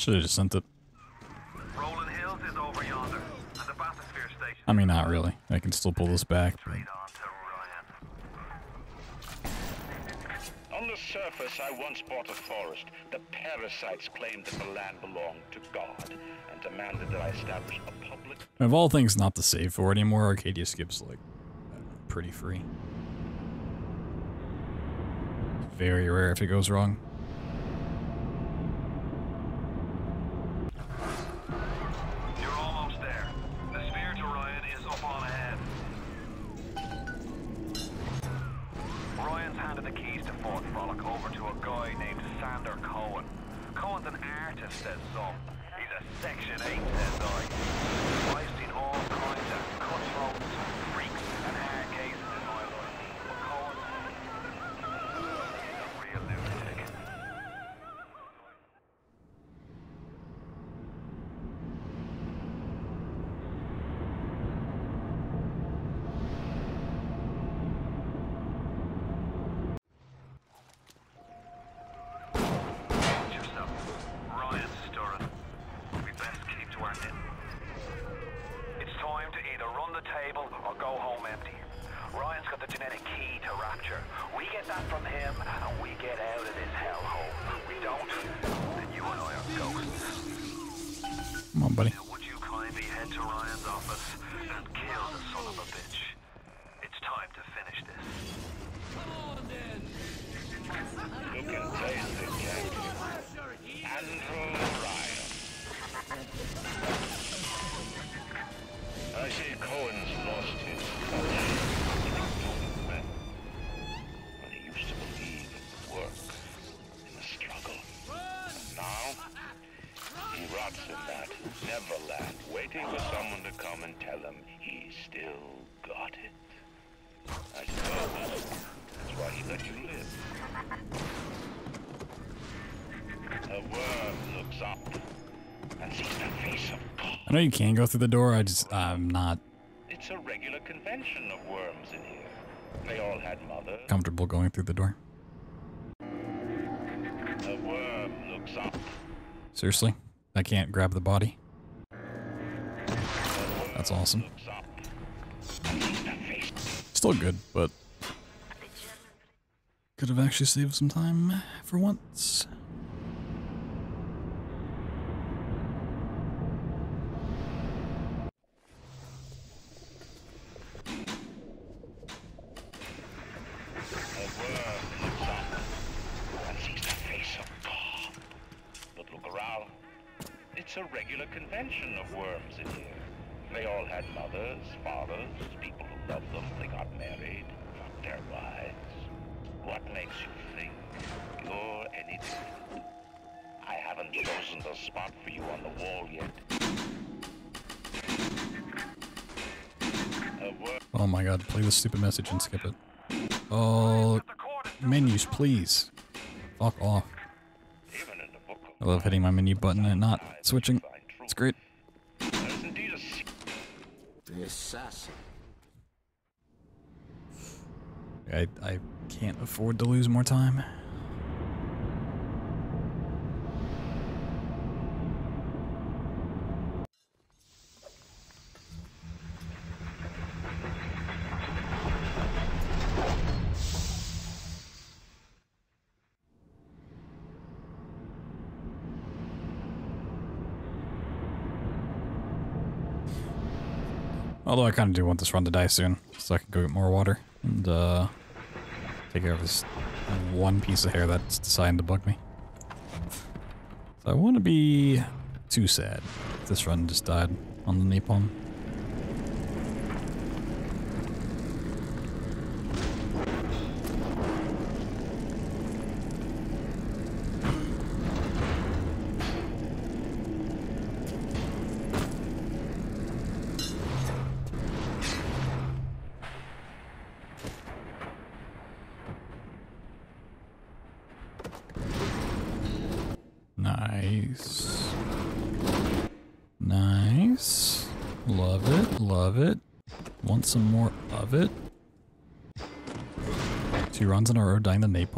Should have just sent it. I mean, not really. I can still pull this back. But... On the surface, I once bought a forest. The parasites claimed that the land belonged to God and demanded that I establish a public... Of all things not to save for anymore, Arcadia skips, like, pretty free. Very rare if it goes wrong. I know you can go through the door. I just I'm not It's a regular convention of worms in here. They all had mothers. comfortable going through the door. A worm looks up. Seriously, I can't grab the body. That's awesome. Still good, but could have actually saved some time for once. Stupid message and skip it. Oh, menus, please. Fuck off. I love hitting my menu button and not switching. It's great. The assassin. I, I can't afford to lose more time. Although I kind of do want this run to die soon, so I can go get more water and uh, take care of this one piece of hair that's deciding to bug me. So I want to be too sad if this run just died on the napalm. Nice. Nice. Love it. Love it. Want some more of it? Two runs in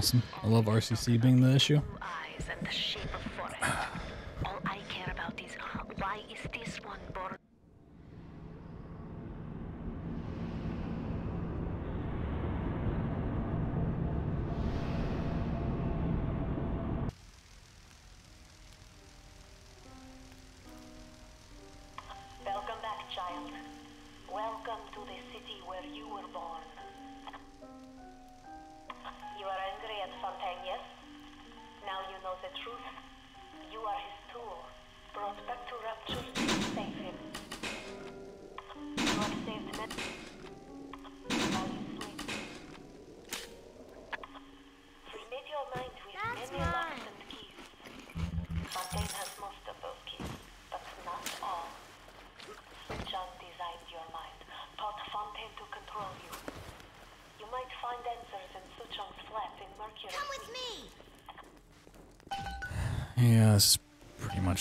awesome. I love RCC being the issue.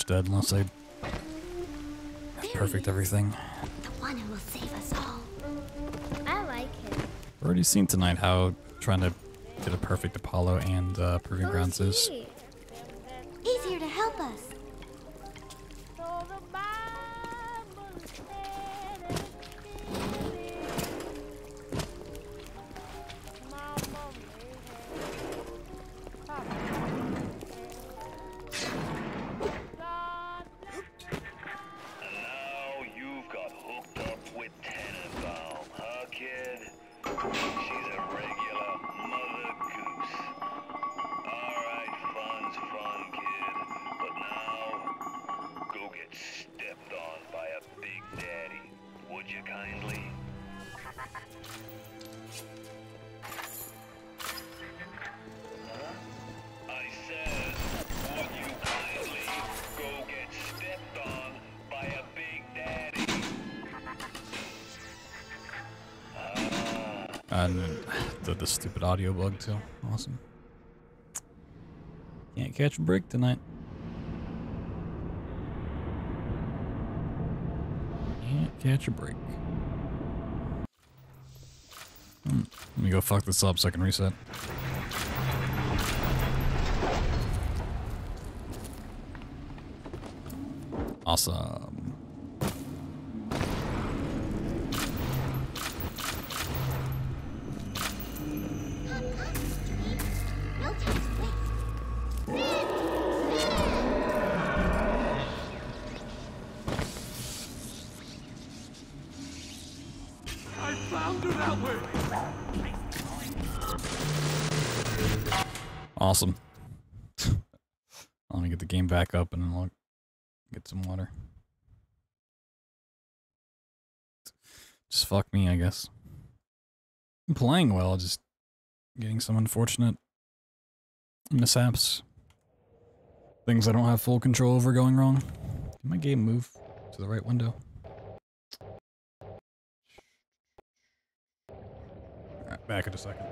Dead unless I perfect everything. The one who will save us all. I like him. Already seen tonight how trying to get a perfect Apollo and uh, Proving Grounds is. Audio bug too. Awesome. Can't catch a break tonight. Can't catch a break. Hmm, Let me go fuck this up so I can reset. Awesome. Back up and I'll get some water. Just fuck me, I guess. I'm playing well, just getting some unfortunate mishaps. Things I don't have full control over going wrong. Did my game move to the right window? Back in a second.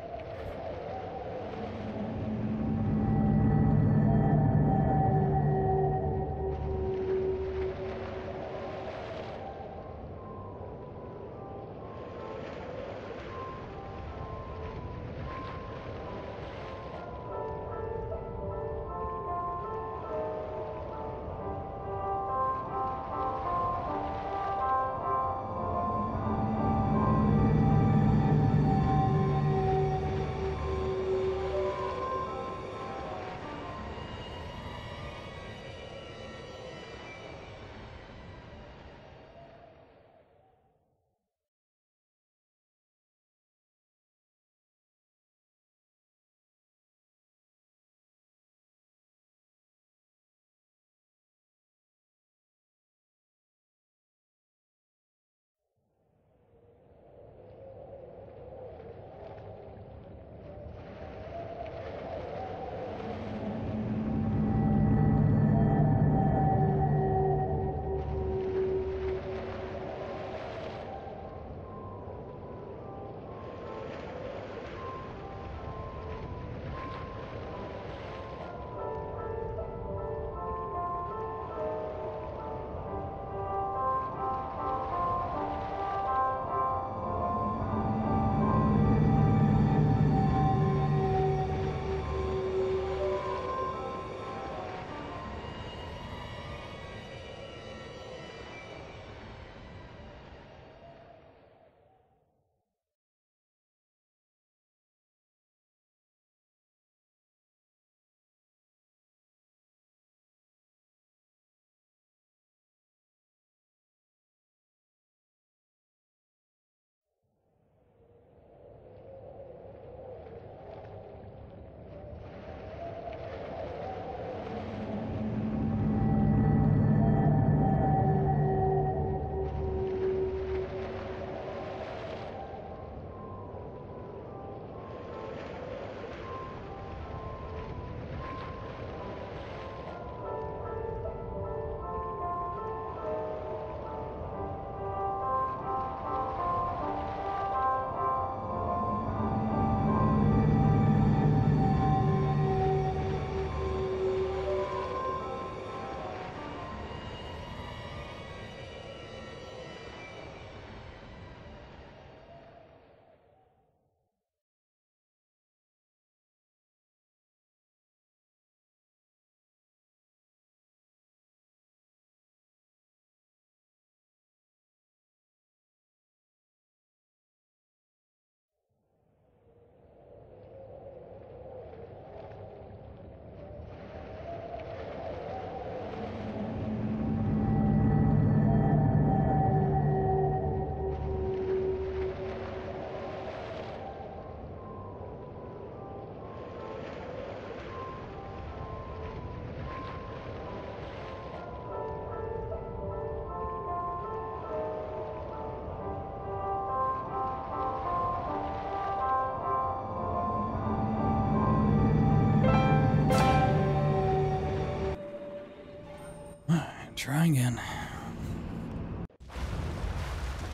Try again.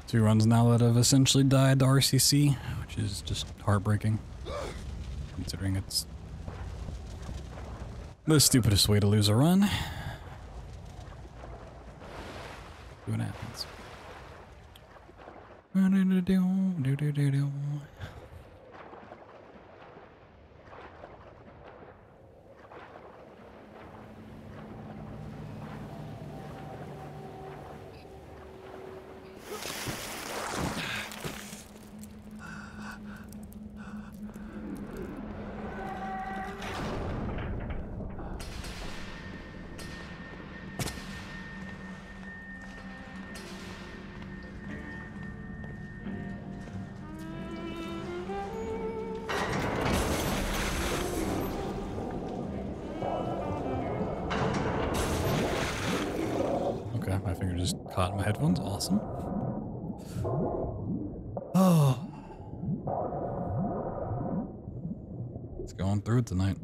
Two runs now that have essentially died to RCC, which is just heartbreaking. Considering it's the stupidest way to lose a run. See what happens. Do-do-do-do, Okay, Tonight.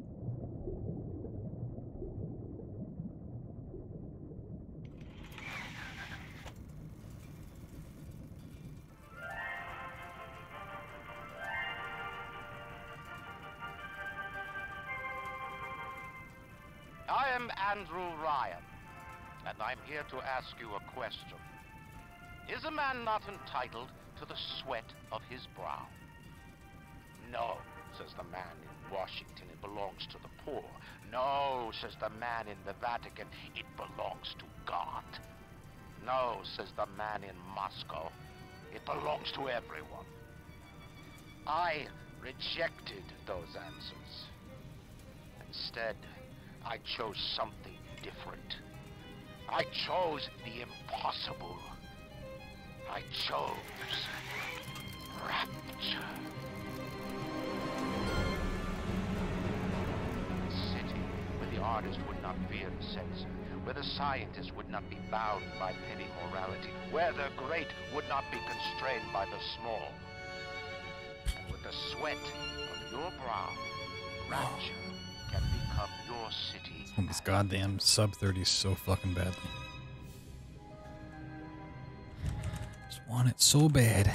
I am Andrew Ryan, and I'm here to ask you a question. Is a man not entitled to the sweat of his brow? No, says the man in Washington, it belongs to the poor. No, says the man in the Vatican, it belongs to God. No, says the man in Moscow, it belongs to everyone. I rejected those answers. Instead, I chose something different. I chose the impossible. I chose rapture. Artist would not fear the censor, where the scientist would not be bound by petty morality, where the great would not be constrained by the small. And with the sweat of your brow, rapture can become your city. Want this goddamn sub 30 so fucking badly. Just want it so bad.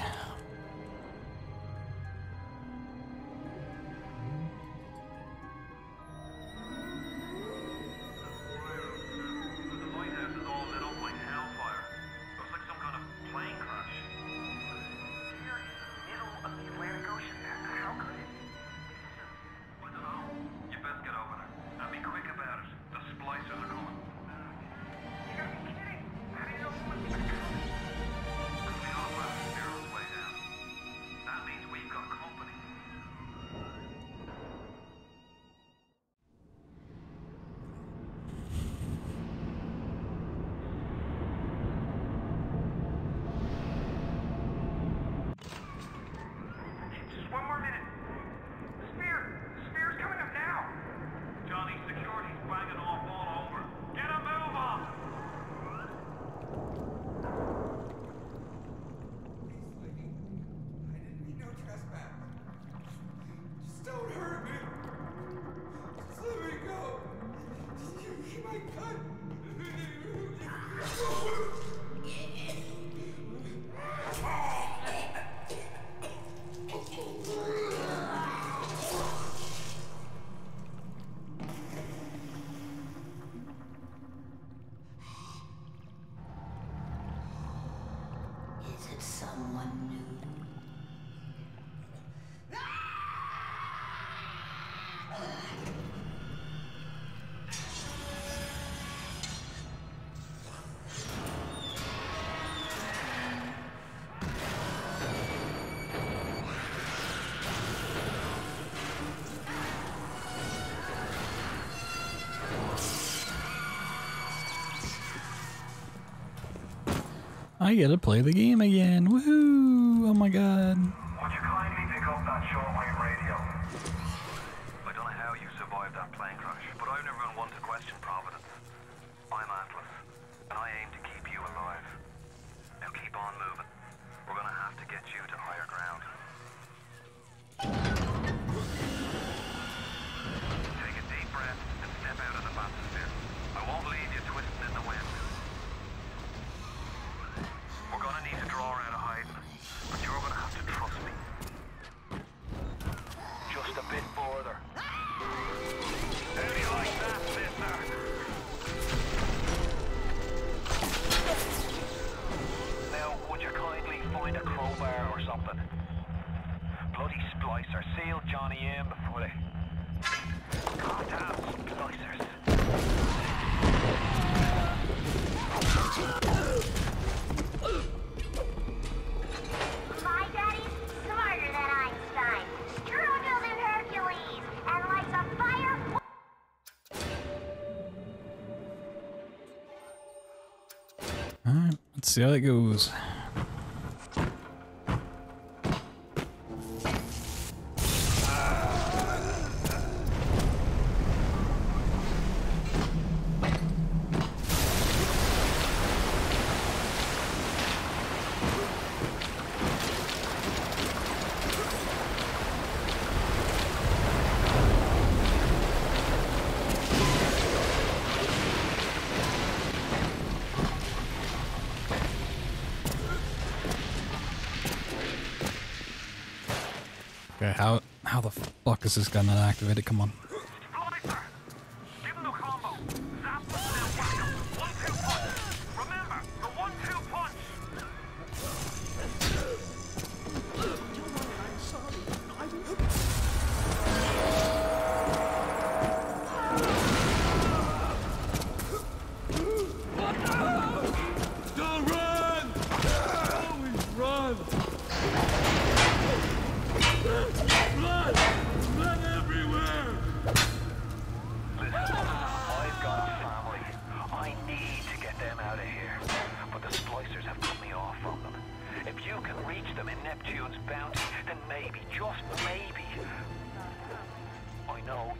I get to play the game again. Woohoo! see how that goes. Marcus is going to activate it. Come on.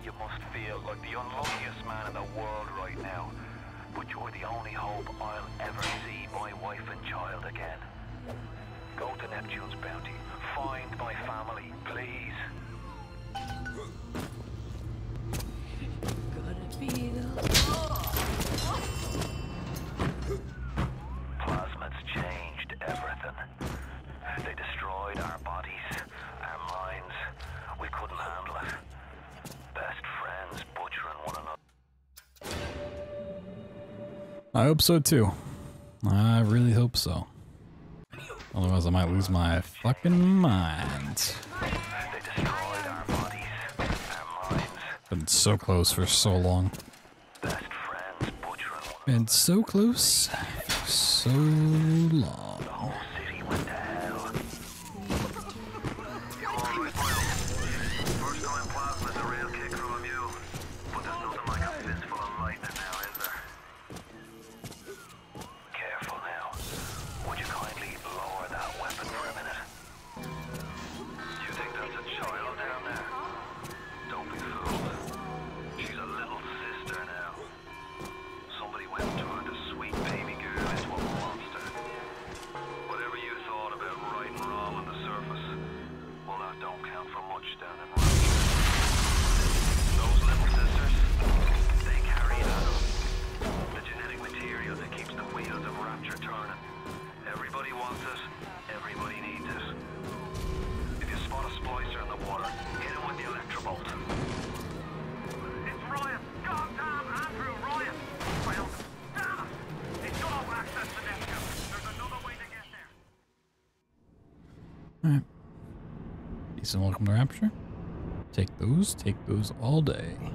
you must feel like the unluckiest man in the world right now. But you're the only hope I'll ever see my wife and child again. Go to Neptune's bounty. Find my family, please. Gonna be the I hope so too. I really hope so. Otherwise I might lose my fucking mind. Been so close for so long. Been so close so long. games all day.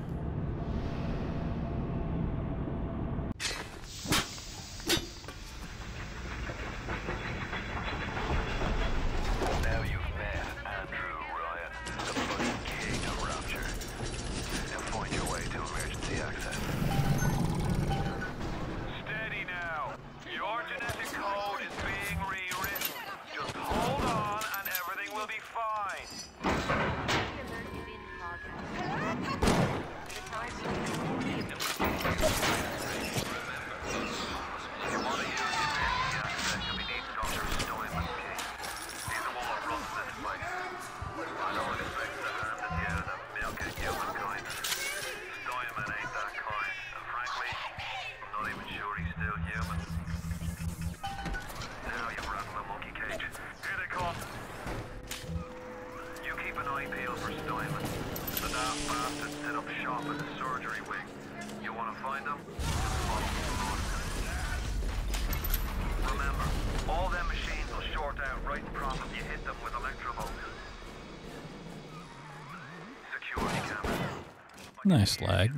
Nice lag.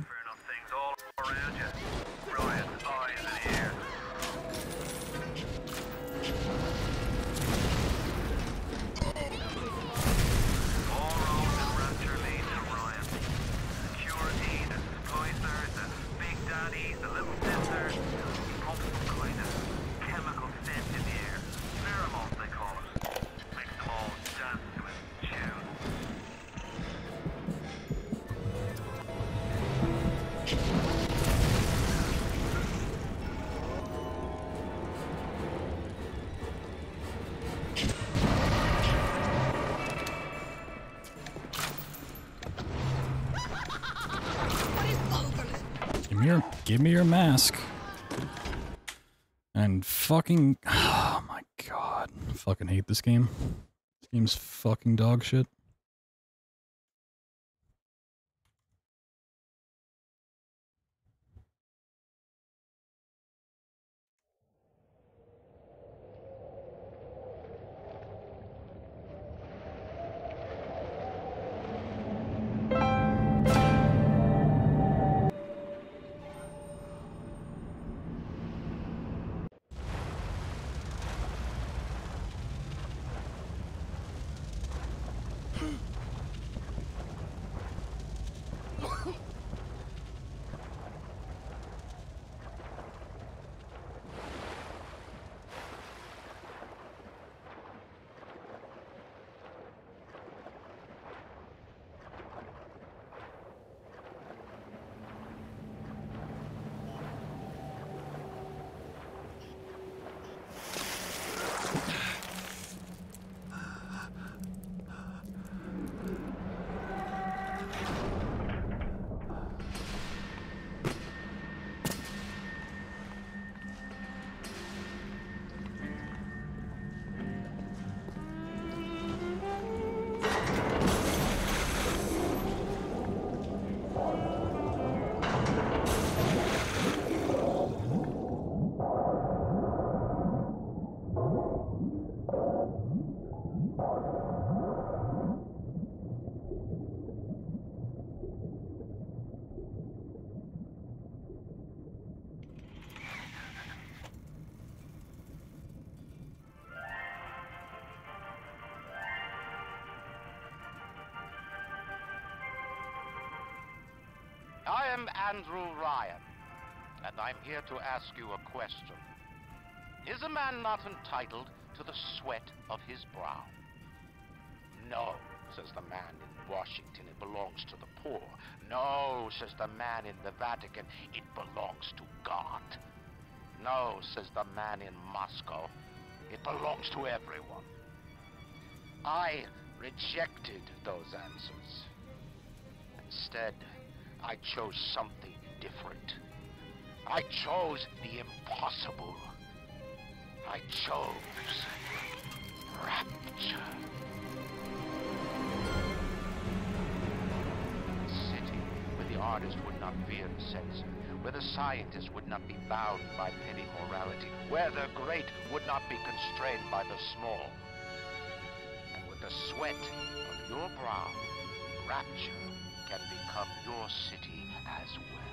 Give me your mask. And fucking oh my god. I fucking hate this game. This game's fucking dog shit. Am Andrew Ryan, and I'm here to ask you a question. Is a man not entitled to the sweat of his brow? No, says the man in Washington, it belongs to the poor. No, says the man in the Vatican, it belongs to God. No, says the man in Moscow, it belongs to everyone. I rejected those answers. Instead, I chose something different. I chose the impossible. I chose rapture. A city where the artist would not fear the censor, where the scientist would not be bound by petty morality, where the great would not be constrained by the small. And with the sweat of your brow, rapture can become your city as well.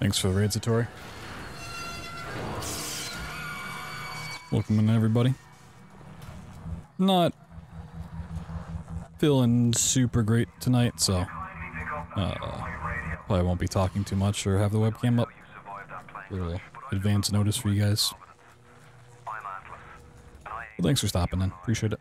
Thanks for the raid, Satori. Welcome in, everybody. Not feeling super great tonight, so uh, probably won't be talking too much or have the webcam up. Little advance notice for you guys. Well, thanks for stopping in. Appreciate it.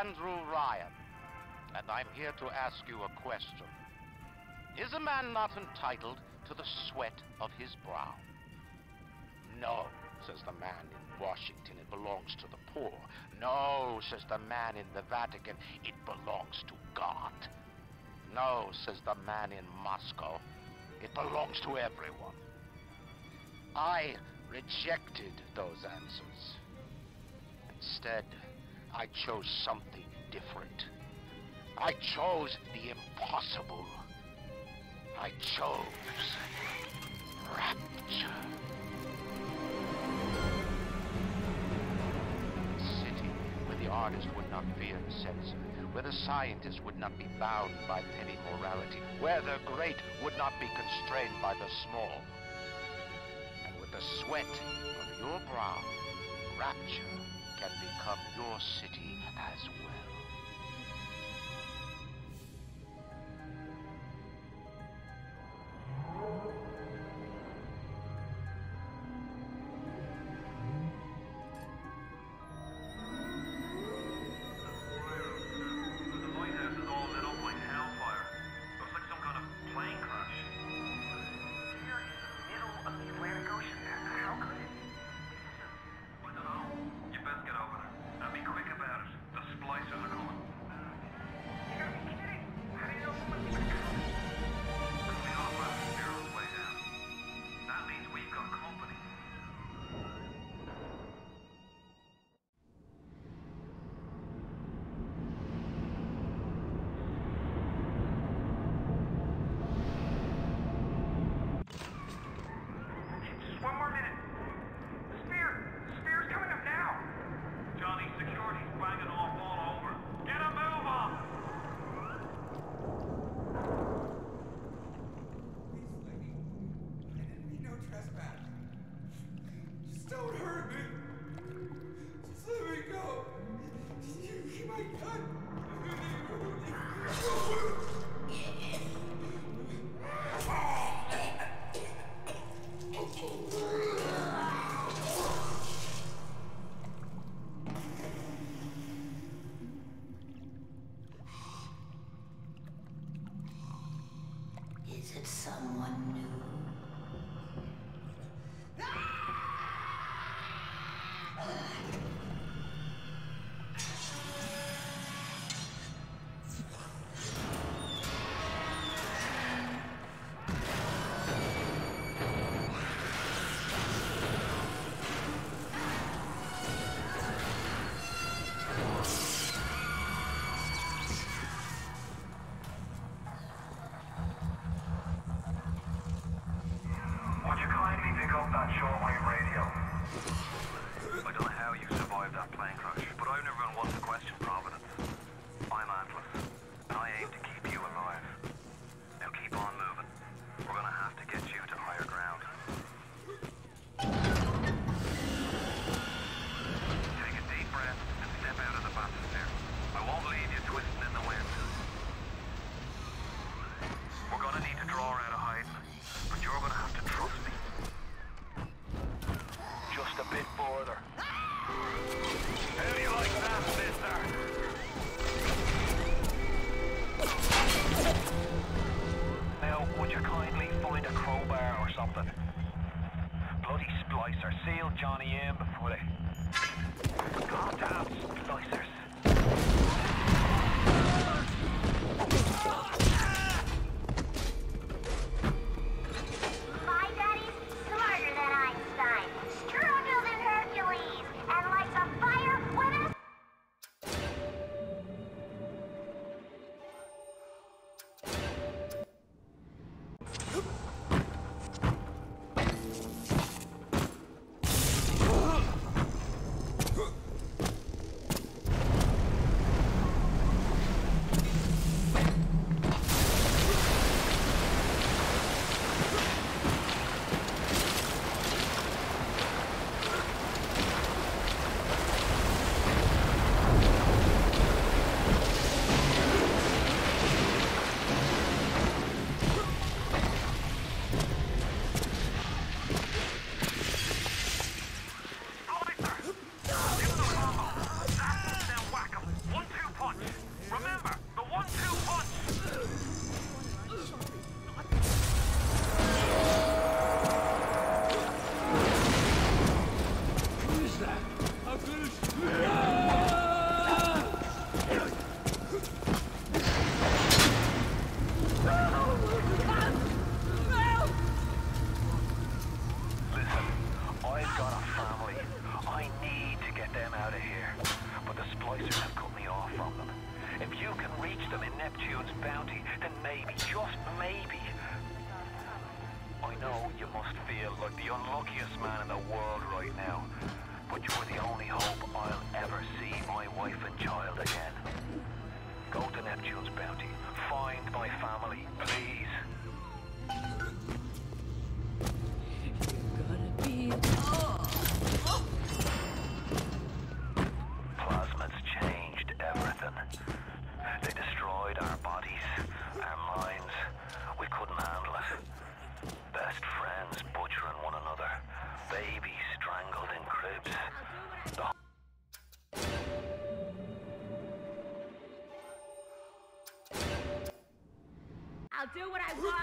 Andrew Ryan, and I'm here to ask you a question. Is a man not entitled to the sweat of his brow? No, says the man in Washington, it belongs to the poor. No, says the man in the Vatican, it belongs to God. No, says the man in Moscow, it belongs to everyone. I rejected those answers. Instead, I chose something different. I chose the impossible. I chose rapture. A city where the artist would not fear censor, where the scientist would not be bound by petty morality, where the great would not be constrained by the small. And with the sweat of your brow, rapture can become your city as well.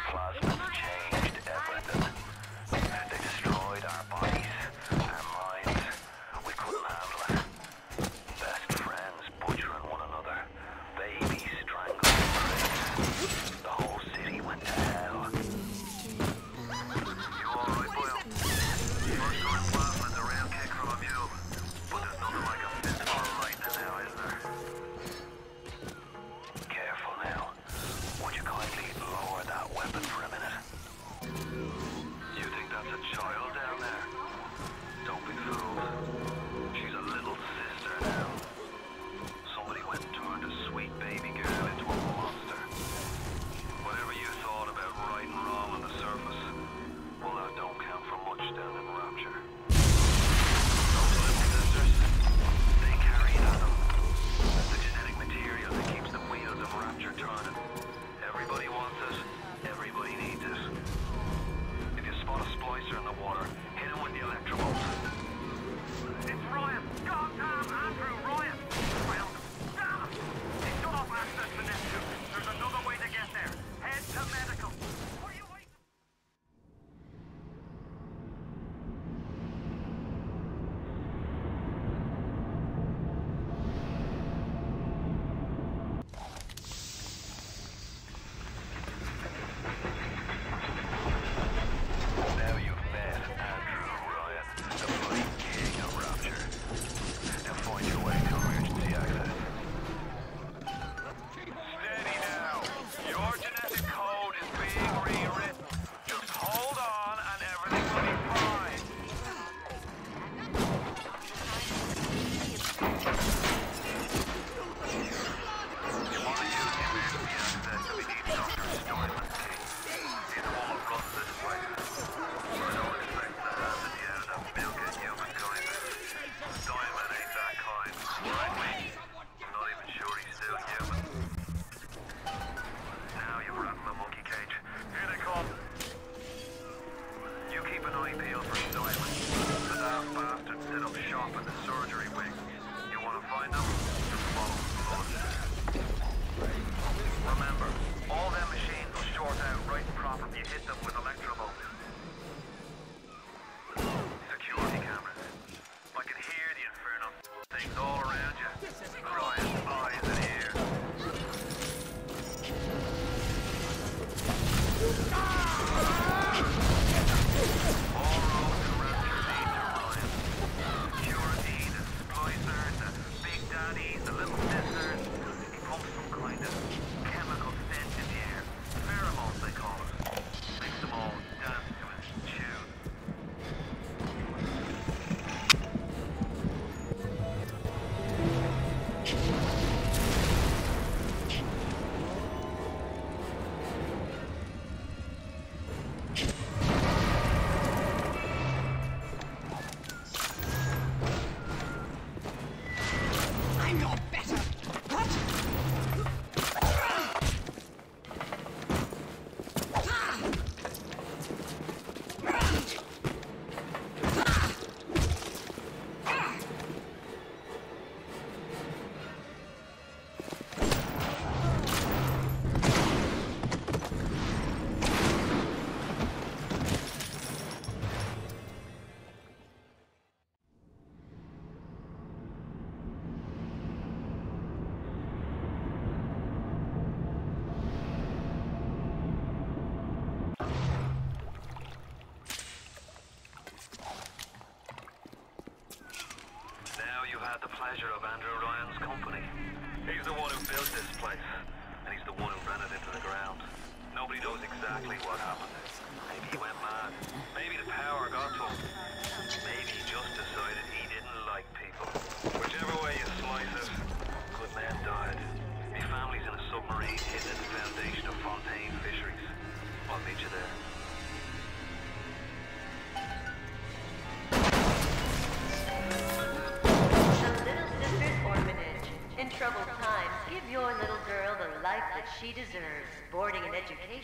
Plasmids changed everything. They destroyed our bodies,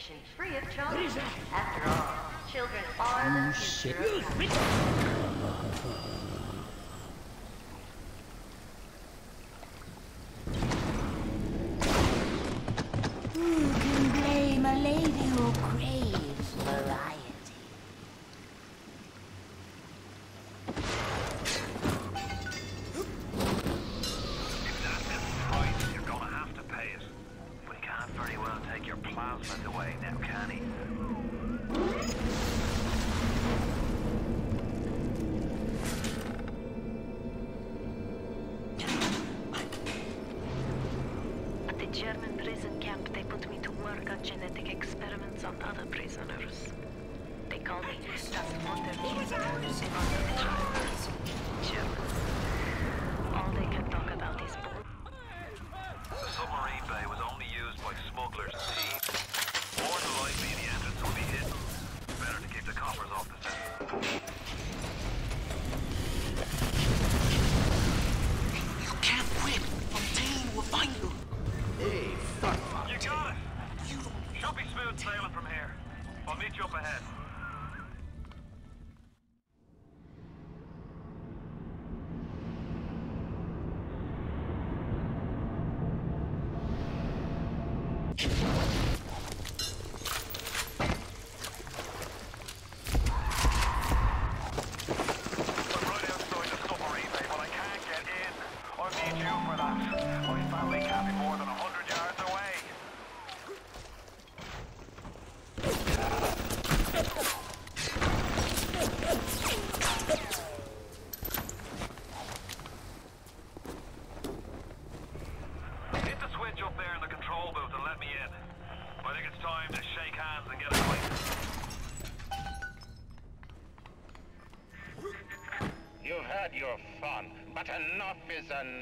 education free of charge. What is that? After all, children are oh, the future. Shit. empiezan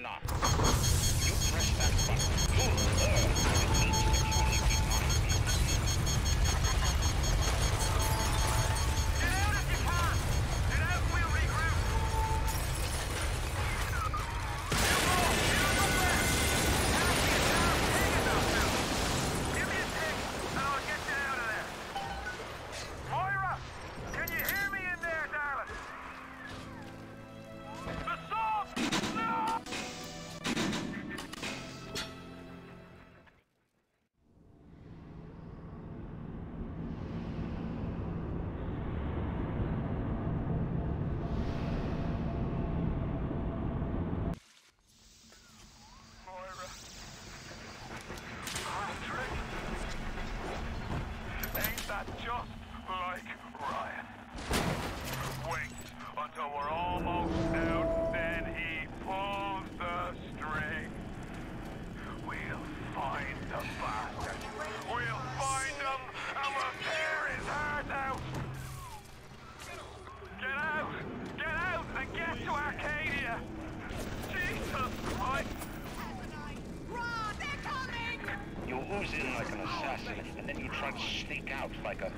sneak out like a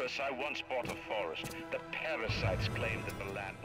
I once bought a forest. The parasites claimed that the land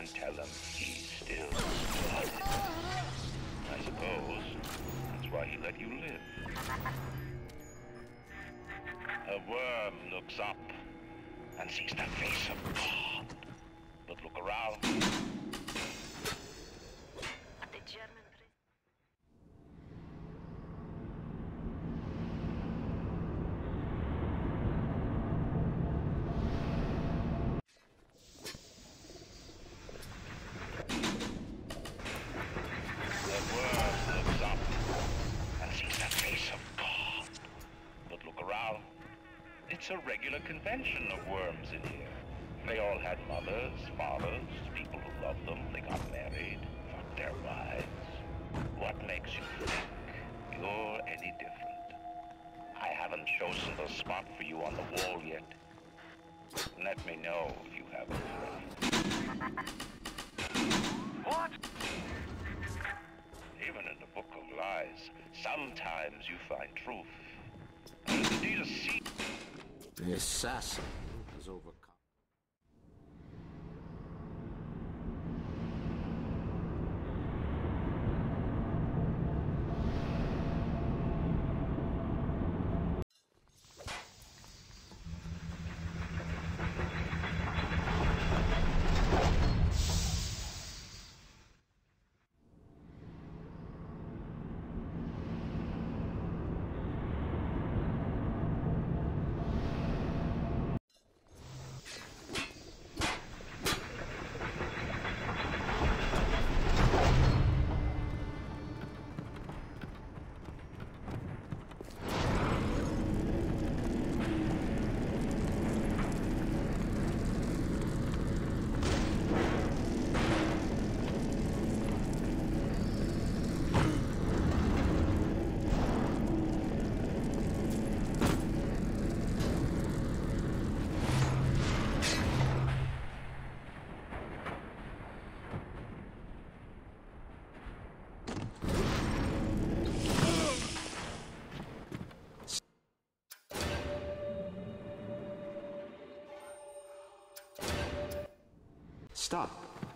and tell him he's still alive. I suppose that's why he let you live. A worm looks up and sees the a regular convention of worms in here. They all had mothers, fathers, people who loved them. They got married, fucked their wives. What makes you think you're any different? I haven't chosen the spot for you on the wall yet. Let me know if you have a What? Even in the Book of Lies, sometimes you find truth. And indeed a. The assassin has overcome.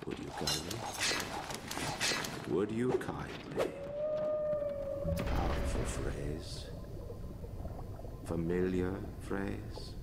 would you kindly? Would you kindly? Powerful phrase. Familiar phrase.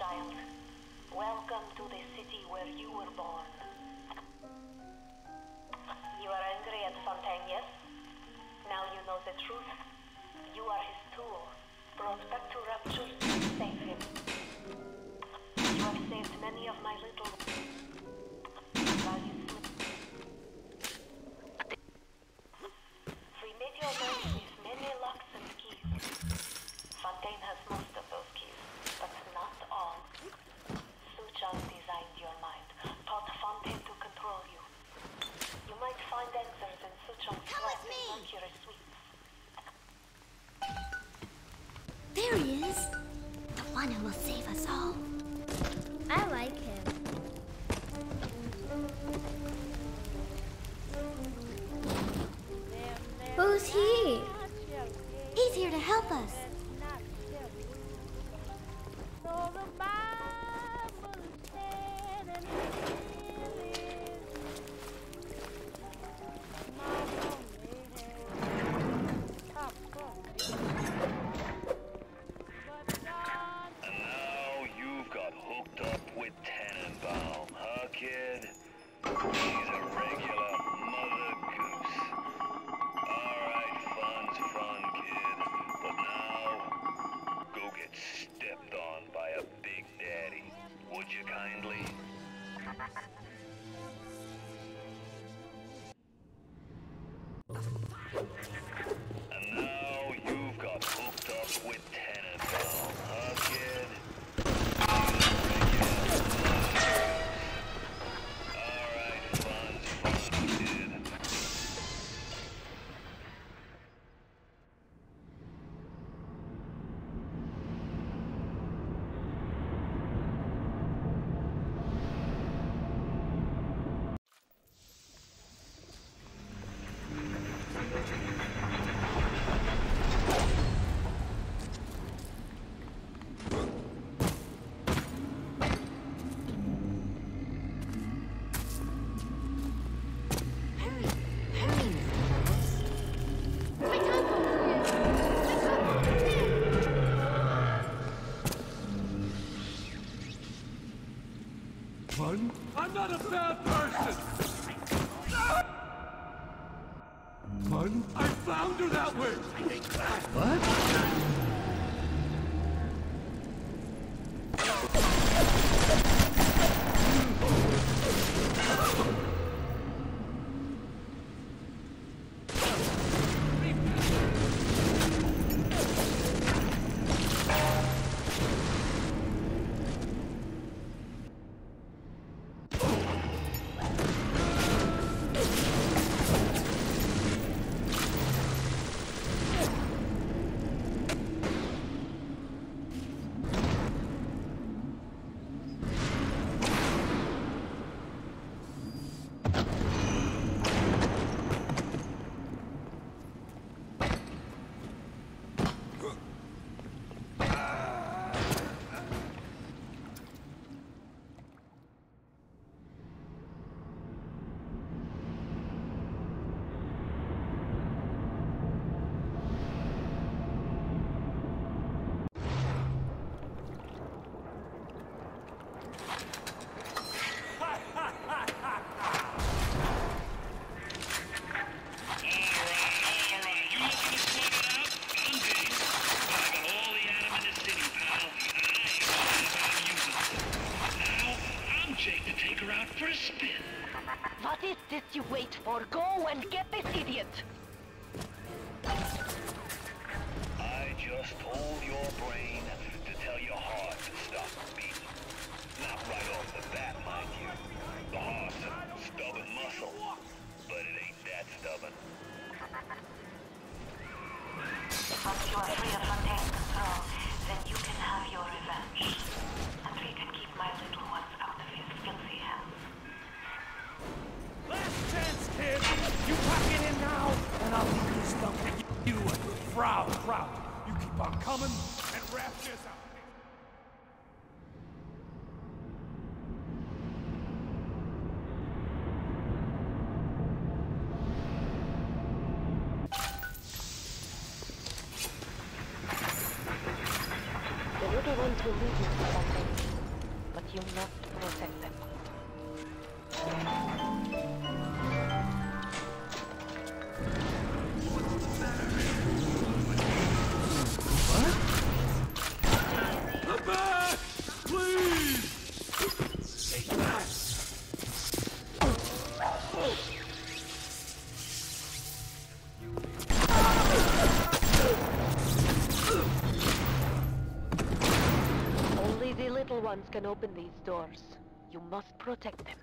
child. Welcome to the city where you were born. You are angry at Fontaine, yes? Now you know the truth. You are his tool, brought back to Rapture to save him. You have saved many of my little... Not a foul! wait for. Go and get. лутник попал, конечно. Под темно. can open these doors, you must protect them.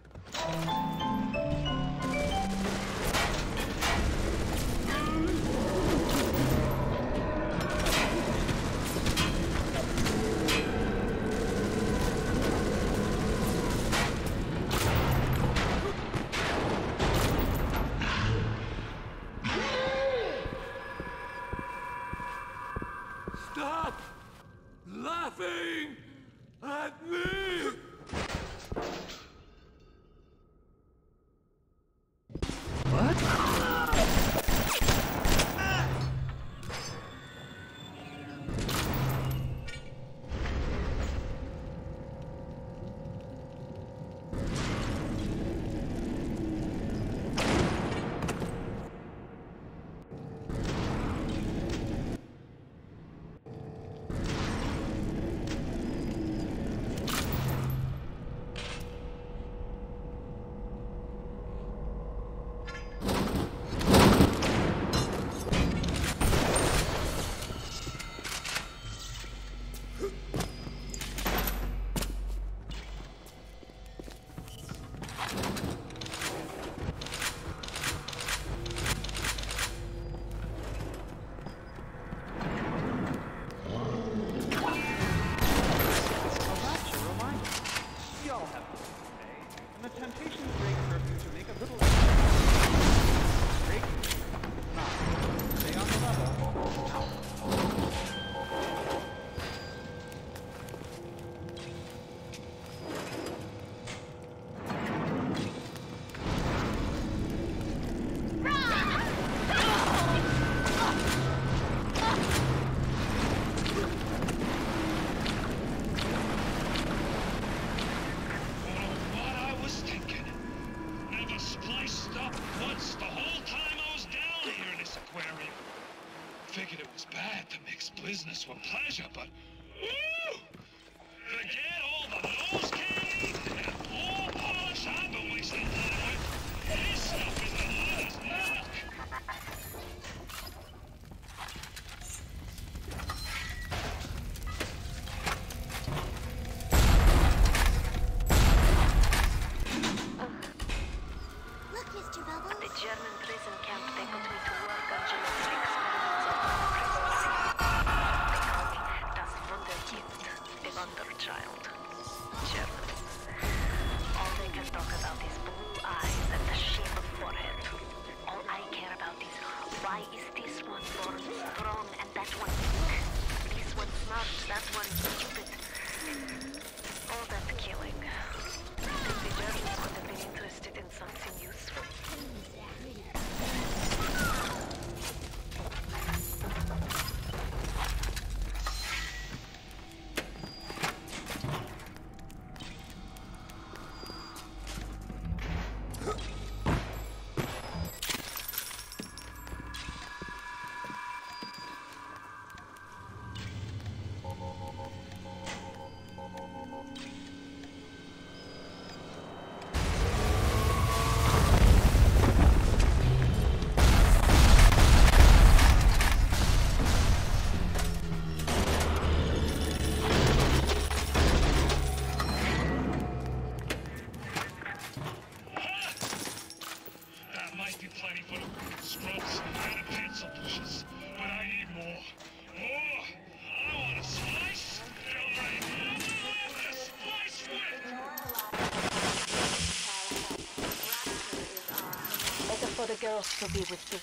for the girls to be with you.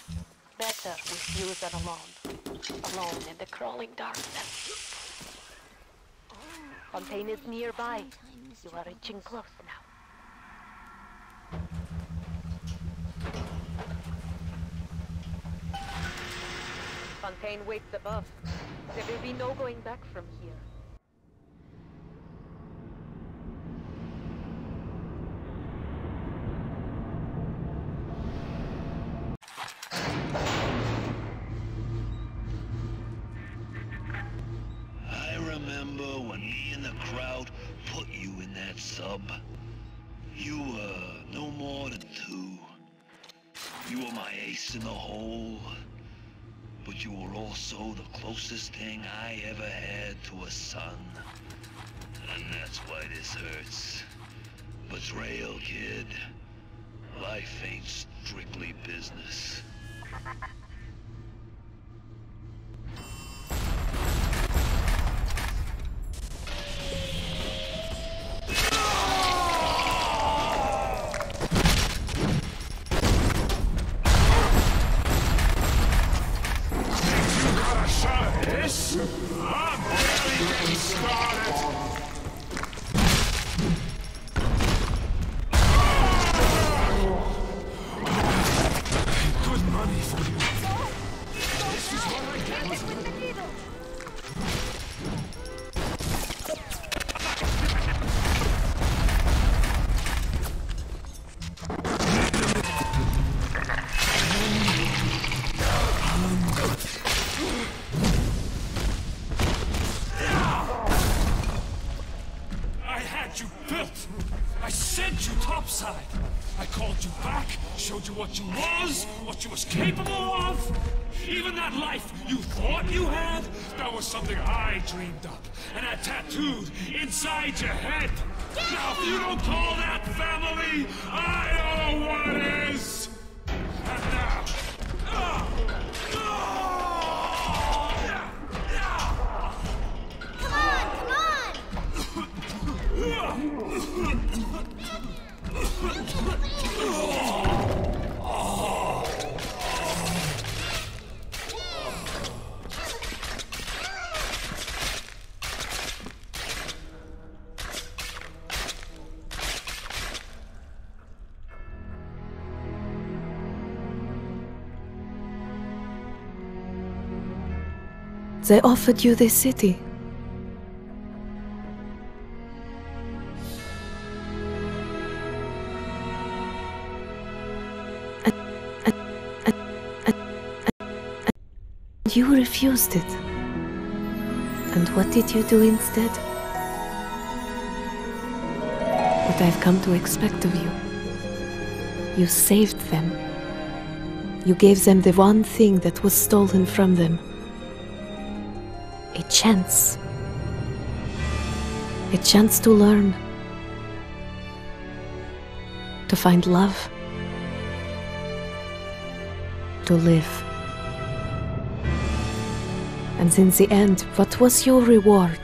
Better with you than alone. Alone in the crawling darkness. Fontaine is nearby. You are reaching close now. Fontaine waits above. There will be no going back from here. Also the closest thing I ever had to a son. And that's why this hurts. Betrayal, kid. Life ain't strictly business. They offered you this city. And, you refused it. And what did you do instead? What I've come to expect of you. You saved them. You gave them the one thing that was stolen from them chance. A chance to learn. To find love. To live. And in the end, what was your reward?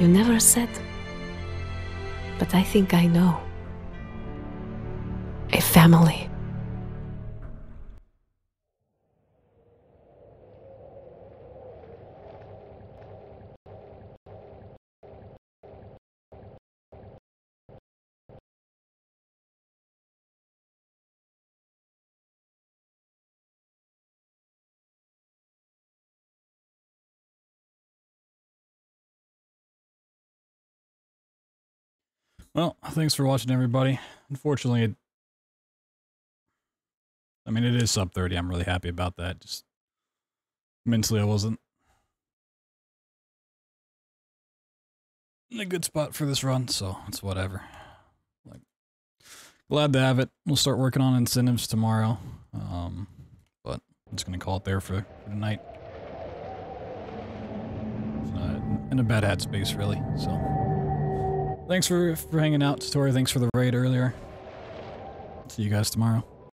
You never said. But I think I know. A family. Well, thanks for watching, everybody. Unfortunately, it, I mean, it is sub 30. I'm really happy about that. Just mentally, I wasn't in a good spot for this run, so it's whatever. Like, glad to have it. We'll start working on incentives tomorrow. Um, but I'm just gonna call it there for, for tonight. Uh, in a bad headspace, really. So. Thanks for, for hanging out, Tori. Thanks for the raid earlier. See you guys tomorrow.